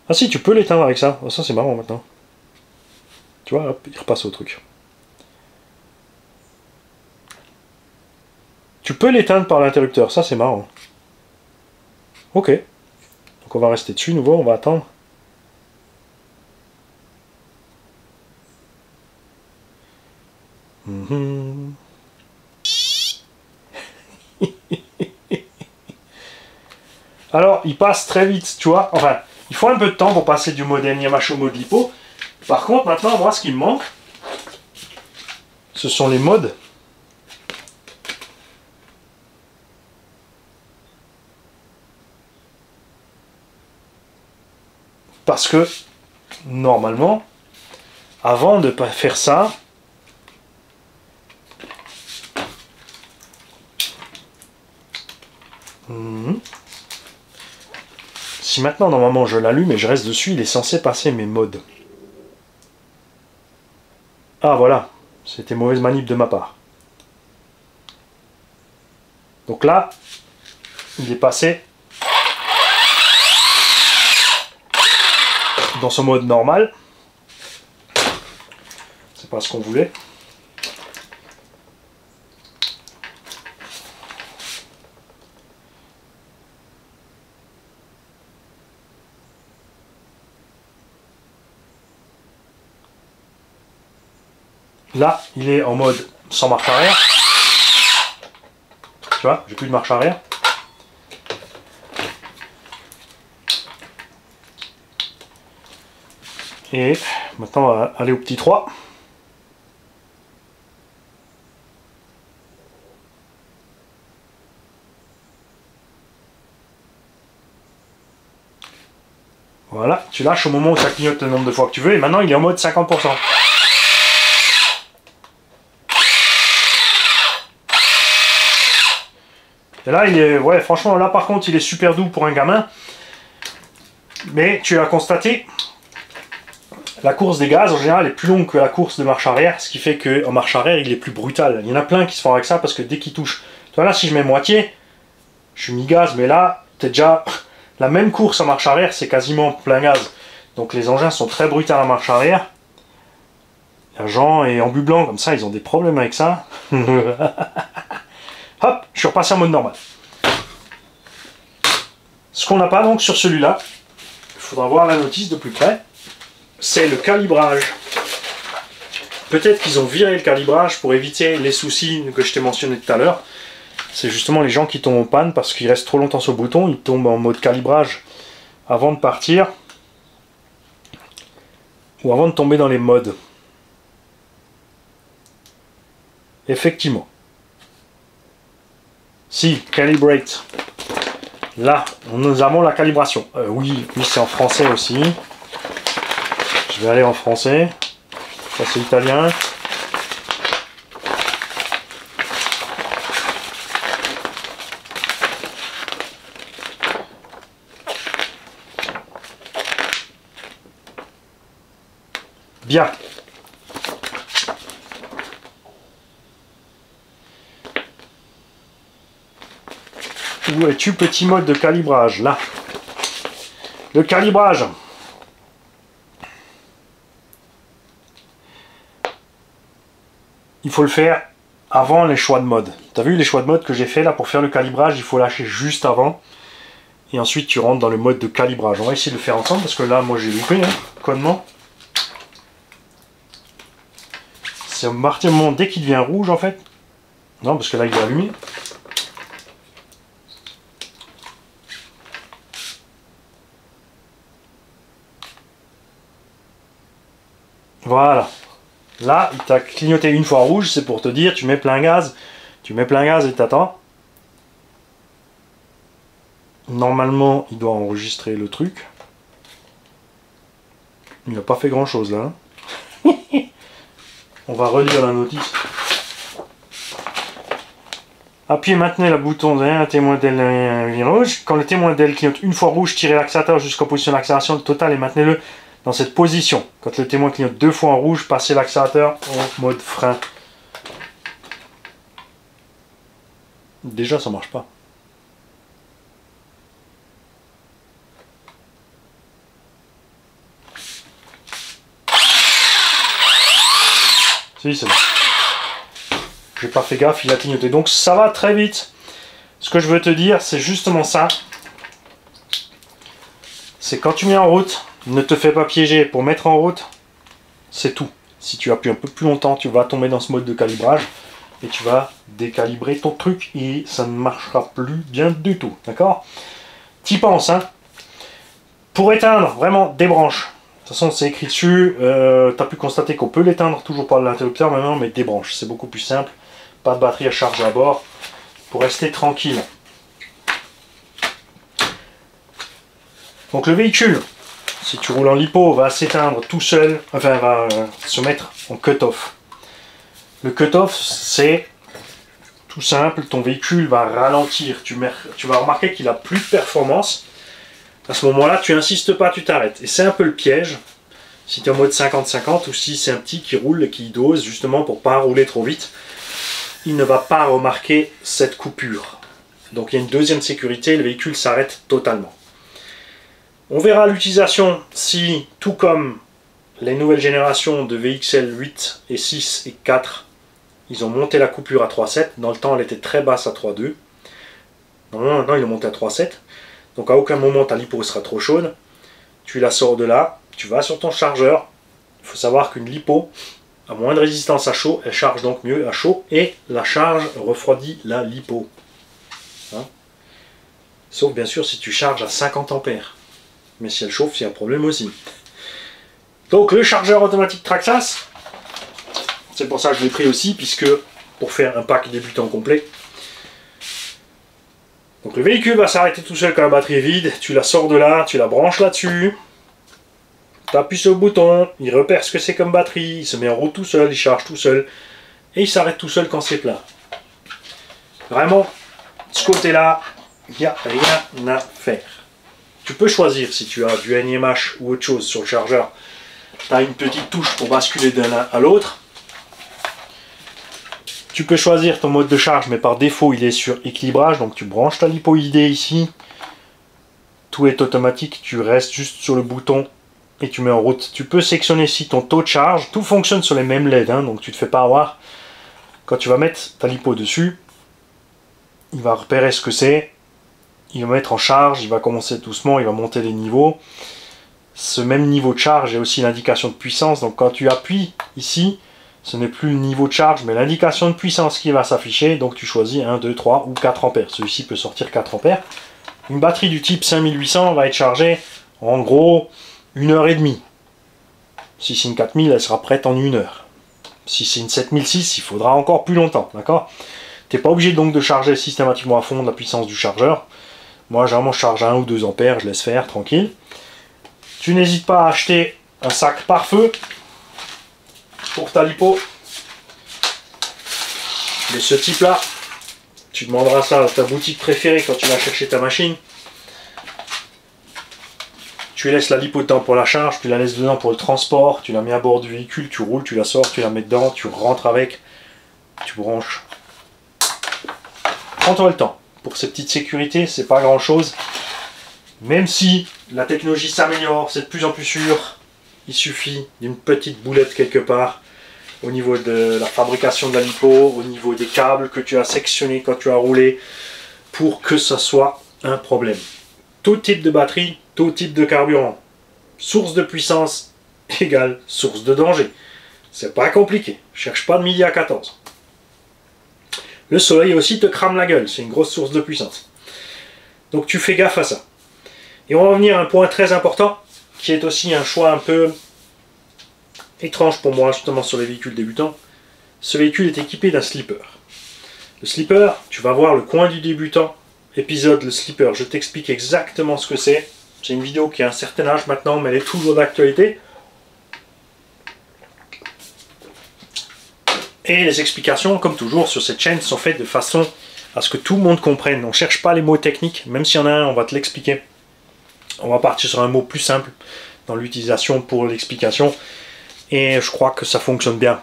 Ah si, tu peux l'éteindre avec ça. Oh, ça, c'est marrant maintenant. Tu vois, hop, il repasse au truc. Tu peux l'éteindre par l'interrupteur. Ça, c'est marrant. Ok. Donc on va rester dessus, nouveau, on va attendre. Mhm. Alors, il passe très vite, tu vois. Enfin, il faut un peu de temps pour passer du mode NIMH au mode lipo. Par contre, maintenant, moi, ce qui me manque, ce sont les modes Parce que, normalement, avant de pas faire ça, hmm, si maintenant, normalement, je l'allume et je reste dessus, il est censé passer mes modes. Ah, voilà. C'était mauvaise manip de ma part. Donc là, il est passé dans son mode normal. C'est pas ce qu'on voulait. Là, il est en mode sans marche arrière. Tu vois, j'ai plus de marche arrière. Et maintenant, on va aller au petit 3. Voilà, tu lâches au moment où ça clignote le nombre de fois que tu veux, et maintenant il est en mode 50%. Et là, il est, ouais, franchement, là par contre, il est super doux pour un gamin. Mais tu as constaté, la course des gaz en général est plus longue que la course de marche arrière, ce qui fait qu'en marche arrière, il est plus brutal. Il y en a plein qui se font avec ça parce que dès qu'il touche, tu vois là, si je mets moitié, je suis mi-gaz, mais là, t'es déjà la même course en marche arrière, c'est quasiment plein gaz. Donc les engins sont très brutals en marche arrière. Jean et Ambu Blanc, comme ça, ils ont des problèmes avec ça. Hop, je suis repassé en mode normal. Ce qu'on n'a pas donc sur celui-là, il faudra voir la notice de plus près, c'est le calibrage. Peut-être qu'ils ont viré le calibrage pour éviter les soucis que je t'ai mentionné tout à l'heure. C'est justement les gens qui tombent en panne parce qu'ils restent trop longtemps sur le bouton, ils tombent en mode calibrage avant de partir ou avant de tomber dans les modes. Effectivement. Si, calibrate. Là, nous avons la calibration. Euh, oui, oui c'est en français aussi. Je vais aller en français. Ça c'est italien. Bien. Où es-tu petit mode de calibrage Là? Le calibrage. Il faut le faire avant les choix de mode. Tu as vu les choix de mode que j'ai fait là pour faire le calibrage, il faut lâcher juste avant. Et ensuite tu rentres dans le mode de calibrage. On va essayer de le faire ensemble parce que là moi j'ai loupé, hein, connement. C'est au partir moment dès qu'il devient rouge en fait. Non parce que là il est allumé. Voilà. Là, il t'a clignoté une fois rouge, c'est pour te dire, tu mets plein gaz, tu mets plein gaz et t'attends. Normalement, il doit enregistrer le truc. Il n'a pas fait grand chose là. On va relire la notice. Appuyez maintenant le bouton d'un témoin d'aile rouge. Quand le témoin d'aile clignote une fois rouge, tirez l'accélérateur jusqu'en position d'accélération totale et maintenez-le dans cette position. Quand le témoin clignote deux fois en rouge, passez l'accélérateur en mode frein. Déjà, ça marche pas. Si, c'est bon. J'ai pas fait gaffe, il a clignoté. Donc ça va très vite. Ce que je veux te dire, c'est justement ça. C'est quand tu mets en route, ne te fais pas piéger. Pour mettre en route, c'est tout. Si tu appuies un peu plus longtemps, tu vas tomber dans ce mode de calibrage et tu vas décalibrer ton truc et ça ne marchera plus bien du tout. D'accord? T'y penses, hein Pour éteindre, vraiment, des branches. De toute façon, c'est écrit dessus. Euh, tu as pu constater qu'on peut l'éteindre toujours par l'interrupteur maintenant, mais des branches. C'est beaucoup plus simple. Pas de batterie à charger à bord. Pour rester tranquille. Donc le véhicule, si tu roules en lipo, va s'éteindre tout seul, enfin va euh, se mettre en cut-off. Le cut-off, c'est tout simple, ton véhicule va ralentir, tu, vas remarquer qu'il a plus de performance. À ce moment-là, tu insistes pas, tu t'arrêtes. Et c'est un peu le piège, si tu es en mode 50-50 ou si c'est un petit qui roule et qui dose justement pour pas rouler trop vite, il ne va pas remarquer cette coupure. Donc il y a une deuxième sécurité, le véhicule s'arrête totalement. On verra l'utilisation si, tout comme les nouvelles générations de VXL 8 et 6 et 4, ils ont monté la coupure à 3.7. Dans le temps, elle était très basse à 3.2. Maintenant, ils l'ont monté à 3.7. Donc à aucun moment ta lipo sera trop chaude. Tu la sors de là, tu vas sur ton chargeur. Il faut savoir qu'une lipo, a moins de résistance à chaud, elle charge donc mieux à chaud et la charge refroidit la lipo. Hein? Sauf bien sûr si tu charges à 50 ampères. Mais si elle chauffe, c'est un problème aussi. Donc le chargeur automatique Traxas, c'est pour ça que je l'ai pris aussi, puisque pour faire un pack débutant complet. Donc le véhicule va s'arrêter tout seul quand la batterie est vide, tu la sors de là, tu la branches là-dessus, tu appuies sur le bouton, il repère ce que c'est comme batterie, il se met en route tout seul, il charge tout seul, et il s'arrête tout seul quand c'est plein. Vraiment, ce côté-là, il n'y a rien à faire. Tu peux choisir si tu as du NIMH ou autre chose sur le chargeur. Tu as une petite touche pour basculer d'un à l'autre. Tu peux choisir ton mode de charge, mais par défaut, il est sur équilibrage. Donc tu branches ta lipoïdée ici. Tout est automatique. Tu restes juste sur le bouton et tu mets en route. Tu peux sectionner ici ton taux de charge. Tout fonctionne sur les mêmes LED, hein, donc tu ne te fais pas avoir. Quand tu vas mettre ta lipo dessus, il va repérer ce que c'est. Il va mettre en charge, il va commencer doucement, il va monter les niveaux. Ce même niveau de charge est aussi l'indication de puissance. Donc quand tu appuies ici, ce n'est plus le niveau de charge, mais l'indication de puissance qui va s'afficher. Donc tu choisis 1, 2, 3 ou 4 ampères. Celui-ci peut sortir 4 ampères. Une batterie du type 5800 va être chargée en gros une heure et demie. Si c'est une 4000, elle sera prête en une heure. Si c'est une 7006, il faudra encore plus longtemps, d'accord? Tu n'es pas obligé donc de charger systématiquement à fond la puissance du chargeur. Moi, généralement, je charge 1 ou 2 ampères, je laisse faire, tranquille. Tu n'hésites pas à acheter un sac par feu pour ta lipo. De ce type-là, tu demanderas ça à ta boutique préférée quand tu vas chercher ta machine. Tu laisses la lipo dedans pour la charge, tu la laisses dedans pour le transport, tu la mets à bord du véhicule, tu roules, tu la sors, tu la mets dedans, tu rentres avec, tu branches. Prends-toi le temps. Pour ces petites sécurités, c'est pas grand chose. Même si la technologie s'améliore, c'est de plus en plus sûr, il suffit d'une petite boulette quelque part au niveau de la fabrication de la lipo, au niveau des câbles que tu as sectionnés quand tu as roulé, pour que ça soit un problème. Tout type de batterie, tout type de carburant. Source de puissance égale source de danger. C'est pas compliqué. Cherche pas de midi à 14. Le soleil aussi te crame la gueule. C'est une grosse source de puissance. Donc tu fais gaffe à ça. Et on va revenir à un point très important, qui est aussi un choix un peu étrange pour moi, justement sur les véhicules débutants. Ce véhicule est équipé d'un slipper. Le slipper, tu vas voir le coin du débutant, épisode le slipper, je t'explique exactement ce que c'est. C'est une vidéo qui a un certain âge maintenant, mais elle est toujours d'actualité. Et les explications, comme toujours, sur cette chaîne sont faites de façon à ce que tout le monde comprenne. On ne cherche pas les mots techniques, même s'il y en a un, on va te l'expliquer. On va partir sur un mot plus simple dans l'utilisation pour l'explication. Et je crois que ça fonctionne bien.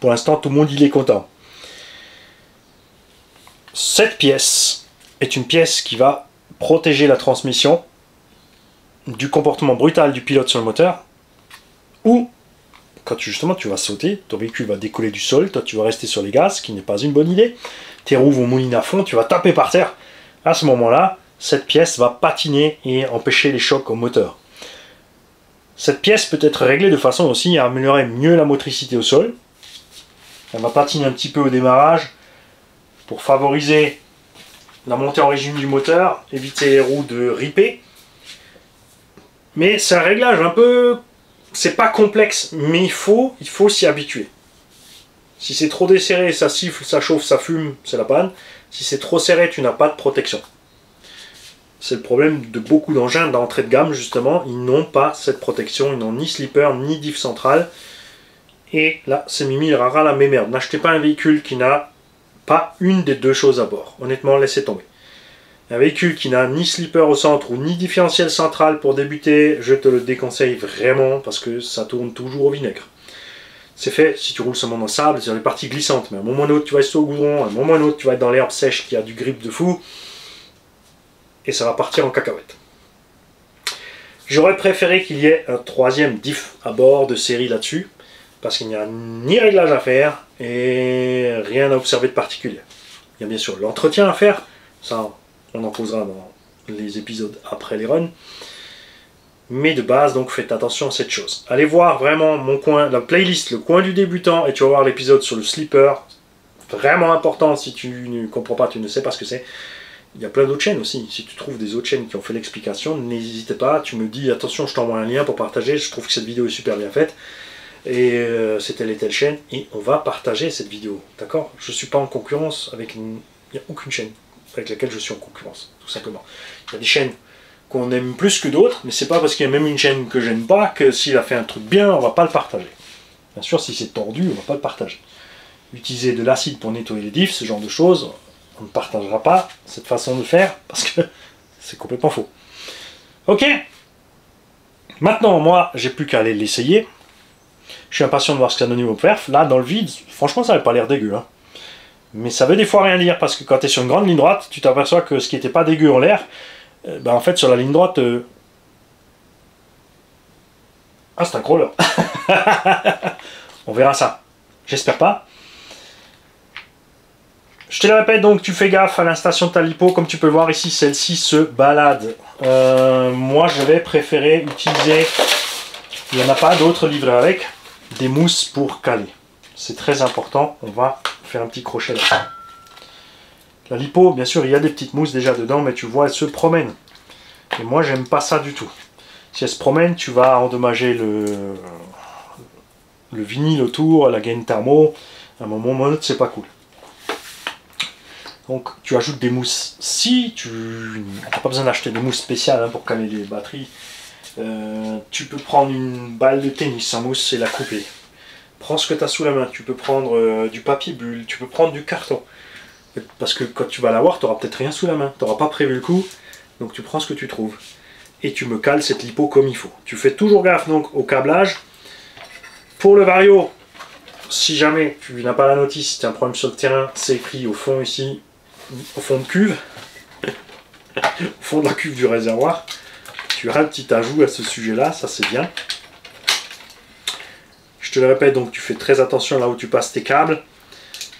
Pour l'instant, tout le monde il est content. Cette pièce est une pièce qui va protéger la transmission du comportement brutal du pilote sur le moteur ou quand justement tu vas sauter, ton véhicule va décoller du sol, toi tu vas rester sur les gaz, ce qui n'est pas une bonne idée. Tes roues vont mouliner à fond, tu vas taper par terre. À ce moment-là, cette pièce va patiner et empêcher les chocs au moteur. Cette pièce peut être réglée de façon aussi à améliorer mieux la motricité au sol. Elle va patiner un petit peu au démarrage pour favoriser la montée en régime du moteur, éviter les roues de riper. Mais c'est un réglage un peu... C'est pas complexe, mais il faut s'y habituer. Si c'est trop desserré, ça siffle, ça chauffe, ça fume, c'est la panne. Si c'est trop serré, tu n'as pas de protection. C'est le problème de beaucoup d'engins d'entrée de gamme, justement. Ils n'ont pas cette protection. Ils n'ont ni slipper, ni diff central. Et là, c'est Mimi Rara la merde. N'achetez pas un véhicule qui n'a pas une des deux choses à bord. Honnêtement, laissez tomber. Un véhicule qui n'a ni slipper au centre ou ni différentiel central pour débuter, je te le déconseille vraiment parce que ça tourne toujours au vinaigre. C'est fait si tu roules seulement dans le sable, sur les parties glissantes, mais à un moment ou un autre tu vas être au goudron, à un moment ou un autre tu vas être dans l'herbe sèche qui a du grip de fou et ça va partir en cacahuète. J'aurais préféré qu'il y ait un troisième diff à bord de série là-dessus, parce qu'il n'y a ni réglage à faire et rien à observer de particulier. Il y a bien sûr l'entretien à faire, ça on en posera dans les épisodes après les runs. Mais de base, donc faites attention à cette chose. Allez voir vraiment mon coin, la playlist, le coin du débutant, et tu vas voir l'épisode sur le slipper. Vraiment important, si tu ne comprends pas, tu ne sais pas ce que c'est. Il y a plein d'autres chaînes aussi. Si tu trouves des autres chaînes qui ont fait l'explication, n'hésite pas. Tu me dis, attention, je t'envoie un lien pour partager. Je trouve que cette vidéo est super bien faite. Et euh, c'est telle et telle chaîne. Et on va partager cette vidéo. D'accord? Je ne suis pas en concurrence avec... Il n'y a aucune chaîne avec laquelle je suis en concurrence, tout simplement. Il y a des chaînes qu'on aime plus que d'autres, mais c'est pas parce qu'il y a même une chaîne que j'aime pas que s'il a fait un truc bien, on va pas le partager. Bien sûr, si c'est tordu, on va pas le partager. Utiliser de l'acide pour nettoyer les diffs, ce genre de choses, on ne partagera pas cette façon de faire parce que c'est complètement faux. Ok Maintenant, moi, j'ai plus qu'à aller l'essayer. Je suis impatient de voir ce que ça au perf. Là, dans le vide, franchement, ça n'avait pas l'air dégueu. Hein. Mais ça veut des fois rien dire parce que quand tu es sur une grande ligne droite, tu t'aperçois que ce qui n'était pas dégueu en l'air, euh, ben en fait, sur la ligne droite. Euh, ah, c'est un crawler. On verra ça. J'espère pas. Je te le répète, donc tu fais gaffe à l'installation de ta lipo. Comme tu peux voir ici, celle-ci se balade. Euh, moi, je vais préférer utiliser, il n'y en a pas d'autres livrés avec, des mousses pour caler. C'est très important. On va faire un petit crochet là. La lipo, bien sûr, il y a des petites mousses déjà dedans, mais tu vois, elle se promène. Et moi, j'aime pas ça du tout. Si elle se promène, tu vas endommager le, le vinyle autour, la gaine thermo. À un moment donné, c'est pas cool. Donc, tu ajoutes des mousses. Si tu n'as pas besoin d'acheter des mousses spéciales hein, pour caler les batteries, euh, tu peux prendre une balle de tennis en mousse et la couper. Prends ce que tu as sous la main. Tu peux prendre euh, du papier bulle, tu peux prendre du carton. Parce que quand tu vas l'avoir, tu n'auras peut-être rien sous la main. Tu n'auras pas prévu le coup. Donc tu prends ce que tu trouves. Et tu me cales cette lipo comme il faut. Tu fais toujours gaffe donc au câblage. Pour le vario, si jamais tu n'as pas la notice, si tu as un problème sur le terrain, c'est écrit au fond ici, au fond de cuve, au fond de la cuve du réservoir. Tu as un petit ajout à ce sujet-là, ça c'est bien. Je te le répète, donc tu fais très attention là où tu passes tes câbles.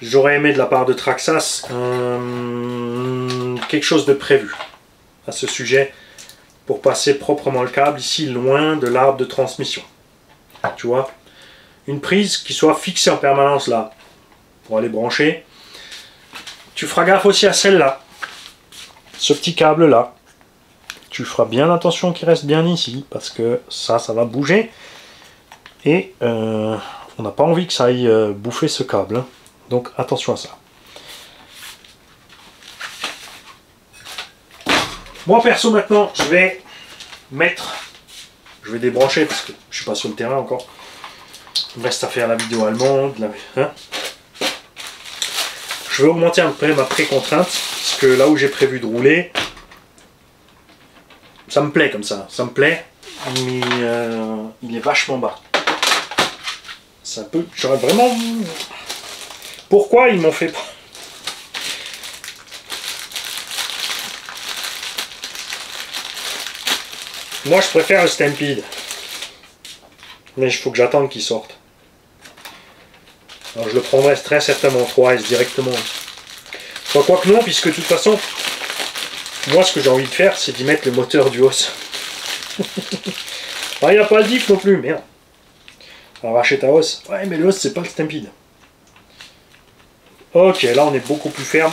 J'aurais aimé de la part de Traxas quelque chose de prévu à ce sujet pour passer proprement le câble ici loin de l'arbre de transmission. Tu vois Une prise qui soit fixée en permanence là pour aller brancher. Tu feras gaffe aussi à celle-là. Ce petit câble là. Tu feras bien attention qu'il reste bien ici parce que ça, ça va bouger. Et euh, on n'a pas envie que ça aille euh, bouffer ce câble. Hein. Donc attention à ça. Moi perso maintenant, je vais mettre, je vais débrancher parce que je suis pas sur le terrain encore. Il me reste à faire la vidéo allemande. Hein. je vais augmenter un peu ma pré-contrainte parce que là où j'ai prévu de rouler, ça me plaît comme ça, ça me plaît, mais euh, il est vachement bas. Un peu, j'aurais vraiment pourquoi ils m'ont fait pas? Moi, je préfère le Stampede. Mais il faut que j'attende qu'il sorte. Alors, je le prendrai très certainement en 3S directement. Enfin, quoi que non, puisque de toute façon, moi, ce que j'ai envie de faire, c'est d'y mettre le moteur du os. ah, il n'y a pas le diff non plus, merde. Alors, achète ta os. Ouais, mais le os, c'est pas le Stampede. Ok, là on est beaucoup plus ferme.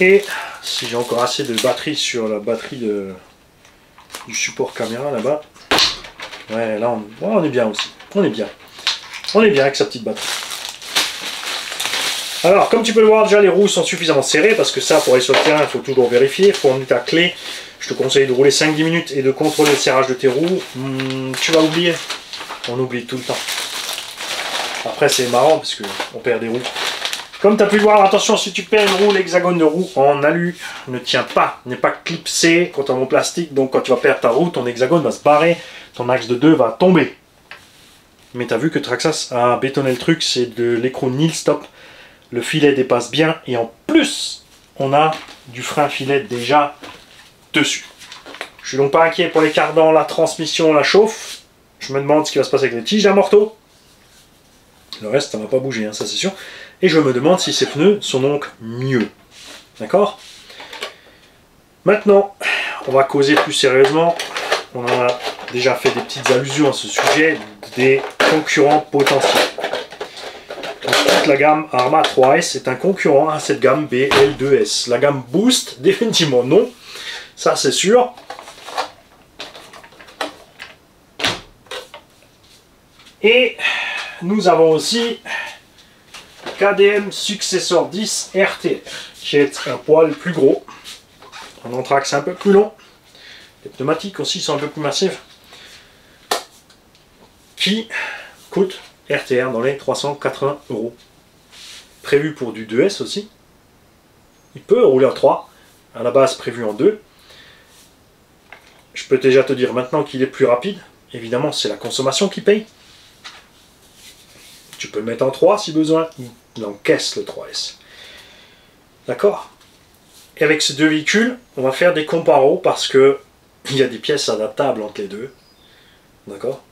Et si j'ai encore assez de batterie sur la batterie de, du support caméra là-bas, ouais, là on, on est bien aussi. On est bien. On est bien avec sa petite batterie. Alors, comme tu peux le voir, déjà les roues sont suffisamment serrées parce que ça, pour aller sur le terrain, il faut toujours vérifier. Il faut emmener ta clé. Je te conseille de rouler 5-10 minutes et de contrôler le serrage de tes roues. Hmm, tu vas oublier. On oublie tout le temps. Après, c'est marrant parce qu'on perd des roues. Comme tu as pu le voir, attention, si tu perds une roue, l'hexagone de roue en alu ne tient pas, n'est pas clipsé quand en plastique. Donc quand tu vas perdre ta roue, ton hexagone va se barrer, ton axe de 2 va tomber. Mais tu as vu que Traxas a bétonné le truc, c'est de l'écrou nil stop le filet dépasse bien et en plus on a du frein filet déjà dessus. Je suis donc pas inquiet pour les cardans, la transmission, la chauffe. Je me demande ce qui va se passer avec les tiges d'amorto. Le reste, ça ne va pas bouger, hein, ça c'est sûr. Et je me demande si ces pneus sont donc mieux. D'accord? Maintenant, on va causer plus sérieusement. On a déjà fait des petites allusions à ce sujet des concurrents potentiels. La gamme Arma 3S est un concurrent à cette gamme BL2S. La gamme Boost, définitivement non. Ça c'est sûr. Et nous avons aussi KDM Successor 10 RT, qui est un poil plus gros, un anthrax un peu plus long, les pneumatiques aussi sont un peu plus massives, qui coûte RTR dans les 380 euros. Prévu pour du 2S aussi. Il peut rouler en 3, à la base prévu en 2. Je peux déjà te dire maintenant qu'il est plus rapide. Évidemment, c'est la consommation qui paye. Tu peux le mettre en 3 si besoin. Il encaisse le 3S. D'accord? Et avec ces deux véhicules, on va faire des comparos parce que il y a des pièces adaptables entre les deux. D'accord?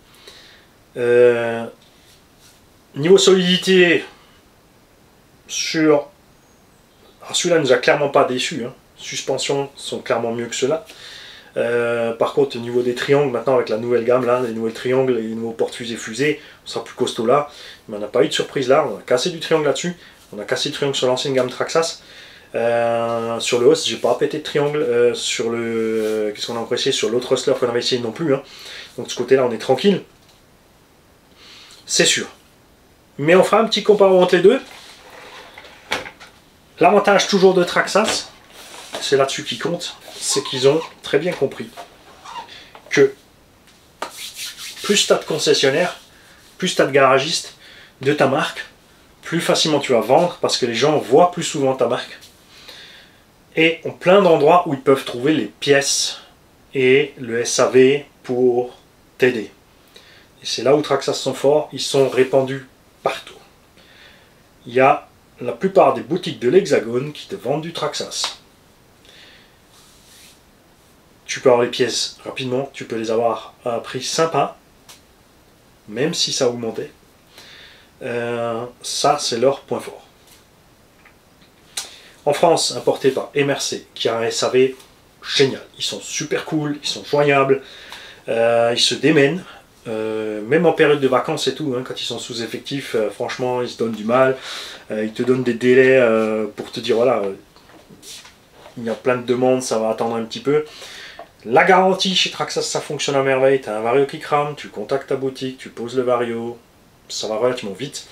Euh, Niveau solidité, sur... celui-là nous a clairement pas déçu. Hein. Suspensions sont clairement mieux que ceux-là. Euh, par contre, au niveau des triangles, maintenant avec la nouvelle gamme, là, les nouveaux triangles, les nouveaux porte-fusées fusées, on sera plus costaud là. Mais on n'a pas eu de surprise là, on a cassé du triangle là-dessus. On a cassé le triangle sur l'ancienne gamme Traxas. Euh, sur le host, j'ai pas pété de triangle. Euh, sur le. Qu'est-ce qu'on a apprécié Sur l'autre hustler qu'on avait essayé non plus. Hein. Donc de ce côté-là, on est tranquille. C'est sûr. Mais on fera un petit comparo entre les deux. L'avantage toujours de Traxas, c'est là-dessus qui compte, c'est qu'ils ont très bien compris que plus tu as de concessionnaires, plus tu as de garagistes de ta marque, plus facilement tu vas vendre parce que les gens voient plus souvent ta marque et ont plein d'endroits où ils peuvent trouver les pièces et le SAV pour t'aider. Et c'est là où Traxas sont forts, ils sont répandus partout. Il y a la plupart des boutiques de l'Hexagone qui te vendent du Traxas tu peux avoir les pièces rapidement, tu peux les avoir à un prix sympa, même si ça a augmenté. Euh, ça, c'est leur point fort. En France, importé par MRC, qui a un SAV génial. Ils sont super cool, ils sont joignables, euh, ils se démènent. Euh, même en période de vacances et tout, hein, quand ils sont sous effectif, franchement, ils se donnent du mal. ils te donnent des délais pour te dire voilà, il y a plein de demandes, ça va attendre un petit peu. La garantie chez Traxas, ça fonctionne à merveille. Tu as un vario qui crame, tu contactes ta boutique, tu poses le vario, ça va relativement vite.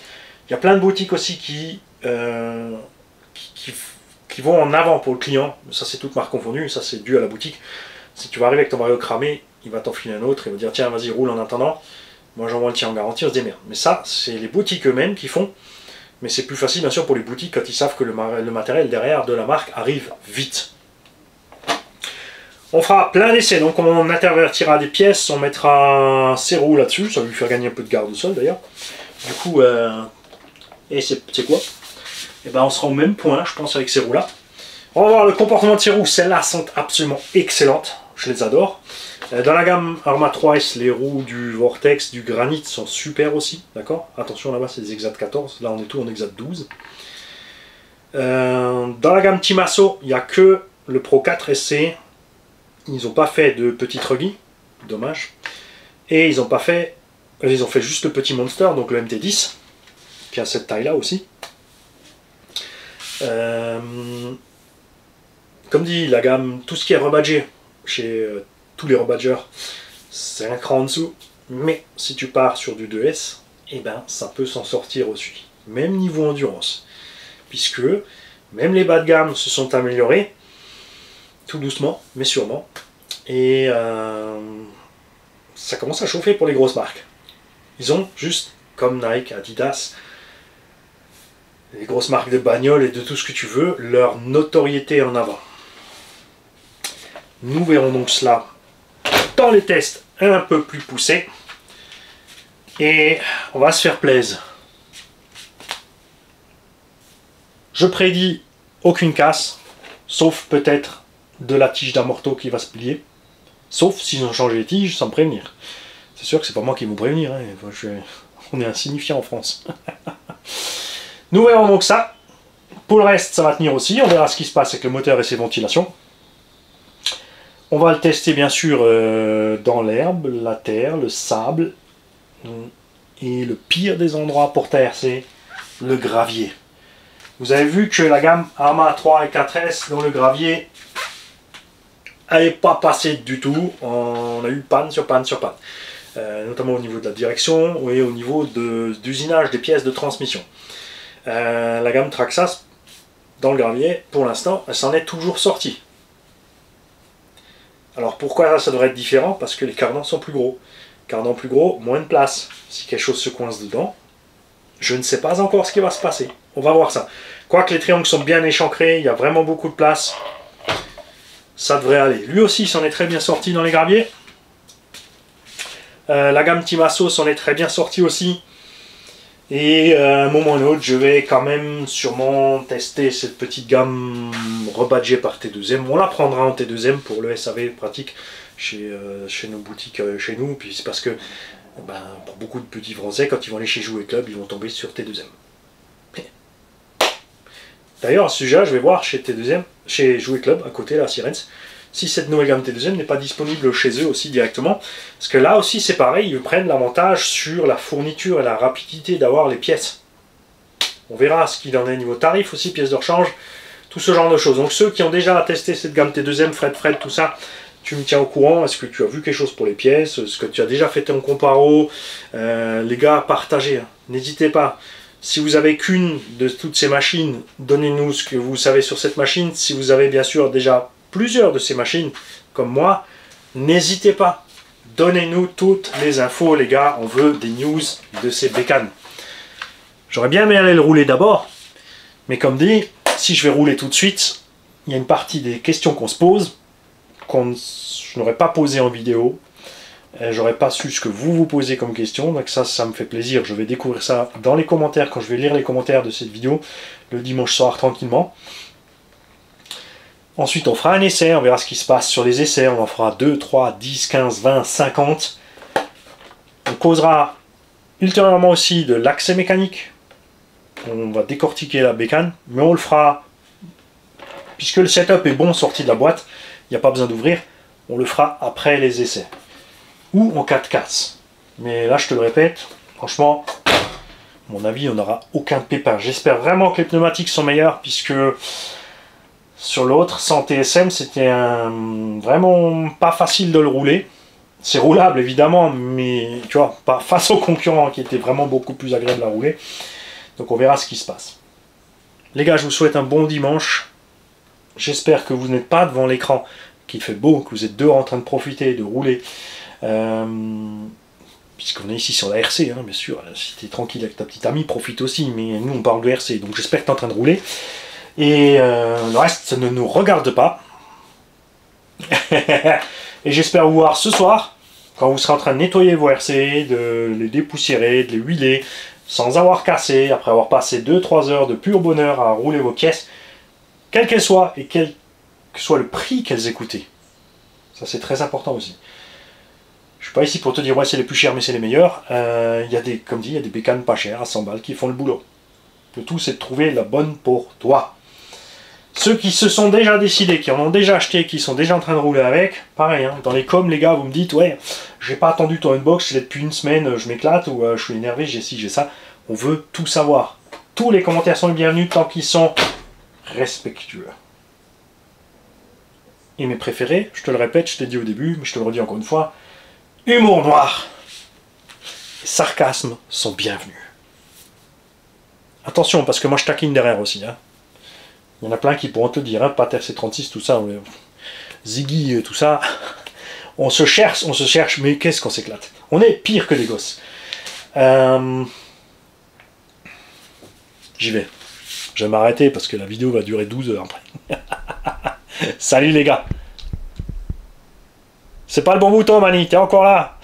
Il y a plein de boutiques aussi qui, euh, qui, vont en avant pour le client. Ça, c'est toute marque confondue, ça, c'est dû à la boutique. Si tu vas arriver avec ton vario cramé, il va t'en filer un autre, il va dire tiens, vas-y, roule en attendant. Moi, j'envoie le tien en garantie, on se démerde. Mais ça, c'est les boutiques eux-mêmes qui font. Mais c'est plus facile, bien sûr, pour les boutiques quand ils savent que le matériel derrière de la marque arrive vite. On fera plein d'essais, donc on intervertira des pièces, on mettra un serrou là-dessus, ça va lui faire gagner un peu de garde au sol d'ailleurs. Du coup, euh, et c'est quoi? Et eh ben on sera au même point, je pense, avec ces roues là. On va voir le comportement de ces roues, celles-là sont absolument excellentes, je les adore. Euh, dans la gamme Arma 3S, les roues du Vortex, du Granit sont super aussi, d'accord? Attention là-bas c'est des Exat 14, là on est tout en Exat 12. Euh, dans la gamme Timasso, il n'y a que le Pro 4 SC, ils n'ont pas fait de petit truggy, dommage. Et ils ont pas fait. Ils ont fait juste le petit monster, donc le MT10, qui a cette taille-là aussi. Euh, comme dit, la gamme, tout ce qui est rebadgé chez euh, tous les rebadgers, c'est un cran en dessous. Mais si tu pars sur du 2S, eh ben, ça peut s'en sortir aussi. Même niveau endurance. Puisque même les bas de gamme se sont améliorés, tout doucement, mais sûrement. Et euh, ça commence à chauffer pour les grosses marques. Ils ont juste, comme Nike, Adidas, les grosses marques de bagnoles et de tout ce que tu veux, leur notoriété en avant. Nous verrons donc cela dans les tests un peu plus poussés. Et on va se faire plaisir. Je prédis aucune casse, sauf peut-être de la tige d'amorto qui va se plier. Sauf s'ils ont changé les tiges sans prévenir. C'est sûr que c'est pas moi qui vais vous prévenir. Hein. On est insignifiant en France. Nous verrons donc ça. Pour le reste, ça va tenir aussi. On verra ce qui se passe avec le moteur et ses ventilations. On va le tester bien sûr euh, dans l'herbe, la terre, le sable. Et le pire des endroits pour terre, c'est le gravier. Vous avez vu que la gamme AMA 3 et 4S dans le gravier n'est pas passée du tout. On a eu panne sur panne sur panne. Euh, notamment au niveau de la direction et au niveau d'usinage des pièces de transmission. Euh, la gamme Traxas, dans le gravier, pour l'instant, elle s'en est toujours sortie. Alors pourquoi ça devrait être différent? Parce que les cardans sont plus gros. Cardans plus gros, moins de place. Si quelque chose se coince dedans, je ne sais pas encore ce qui va se passer. On va voir ça. Quoique les triangles sont bien échancrés, il y a vraiment beaucoup de place. Ça devrait aller. Lui aussi s'en est très bien sorti dans les graviers. Euh, la gamme Timasso s'en est très bien sortie aussi. Et euh, à un moment ou un autre, je vais quand même sûrement tester cette petite gamme rebadgée par T2M. On la prendra en T2M pour le SAV pratique chez, euh, chez nos boutiques, chez nous. Puis c'est parce que ben, pour beaucoup de petits Français, quand ils vont aller chez Jouer Club, ils vont tomber sur T2M. D'ailleurs, à ce sujet, je vais voir chez T2M, chez Jouer Club, à côté, la Sirens, si cette nouvelle gamme T2M n'est pas disponible chez eux aussi directement. Parce que là aussi c'est pareil, ils prennent l'avantage sur la fourniture et la rapidité d'avoir les pièces. On verra ce qu'il en est niveau tarif aussi, pièces de rechange, tout ce genre de choses. Donc ceux qui ont déjà testé cette gamme T2M, Fred Fred, tout ça, tu me tiens au courant, est-ce que tu as vu quelque chose pour les pièces, est-ce que tu as déjà fait ton comparo, euh, les gars, partagez, hein. n'hésitez pas. Si vous avez qu'une de toutes ces machines, donnez-nous ce que vous savez sur cette machine. Si vous avez bien sûr déjà plusieurs de ces machines, comme moi, n'hésitez pas. Donnez-nous toutes les infos, les gars. On veut des news de ces bécanes. J'aurais bien aimé aller le rouler d'abord. Mais comme dit, si je vais rouler tout de suite, il y a une partie des questions qu'on se pose, qu'on je n'aurais pas posé en vidéo. Euh, j'aurais pas su ce que vous vous posez comme question. Donc ça, ça me fait plaisir. Je vais découvrir ça dans les commentaires, quand je vais lire les commentaires de cette vidéo, le dimanche soir tranquillement. Ensuite, on fera un essai, on verra ce qui se passe sur les essais. On en fera 2, 3, 10, 15, 20, 50. On causera ultérieurement aussi de l'accès mécanique. On va décortiquer la bécane, mais on le fera, puisque le setup est bon sorti de la boîte, il n'y a pas besoin d'ouvrir, on le fera après les essais. Ou en 4 4 Mais là, je te le répète, franchement, mon avis, on n'aura aucun pépin. J'espère vraiment que les pneumatiques sont meilleurs, puisque sur l'autre, sans TSM, c'était vraiment pas facile de le rouler. C'est roulable évidemment, mais tu vois, pas face aux concurrents qui étaient vraiment beaucoup plus agréables à rouler. Donc on verra ce qui se passe. Les gars, je vous souhaite un bon dimanche. J'espère que vous n'êtes pas devant l'écran, qu'il fait beau, que vous êtes deux en train de profiter, de rouler. Euh, puisqu'on est ici sur la RC, hein, bien sûr. Si tu tranquille avec ta petite amie, profite aussi. Mais nous, on parle de RC, donc j'espère que tu es en train de rouler. Et euh, le reste ne nous regarde pas. et j'espère vous voir ce soir, quand vous serez en train de nettoyer vos RC, de les dépoussiérer, de les huiler, sans avoir cassé, après avoir passé 2-3 heures de pur bonheur à rouler vos pièces, quelles qu'elles soient, et quel que soit le prix qu'elles aient coûté. Ça c'est très important aussi. Je suis pas ici pour te dire ouais c'est les plus chers mais c'est les meilleurs. Euh, il y a des, comme dit, il y a des bécanes pas chères à 100 balles qui font le boulot. Le tout c'est de trouver la bonne pour toi. Ceux qui se sont déjà décidés, qui en ont déjà acheté, qui sont déjà en train de rouler avec, pareil, hein, dans les coms, les gars, vous me dites, ouais, j'ai pas attendu ton unbox, je depuis une semaine, je m'éclate, ou euh, je suis énervé, j'ai ci, j'ai ça. On veut tout savoir. Tous les commentaires sont les bienvenus tant qu'ils sont respectueux. Et mes préférés, je te le répète, je t'ai dit au début, mais je te le redis encore une fois, humour noir et sarcasme sont bienvenus. Attention, parce que moi je taquine derrière aussi. Hein. Il y en a plein qui pourront te dire, hein, Pater C36, tout ça, Ziggy, euh, tout ça. On se cherche, on se cherche, mais qu'est-ce qu'on s'éclate? On est pire que des gosses. Euh, j'y vais. Je vais m'arrêter parce que la vidéo va durer 12 heures après. Salut les gars. C'est pas le bon bouton, Mani, t'es encore là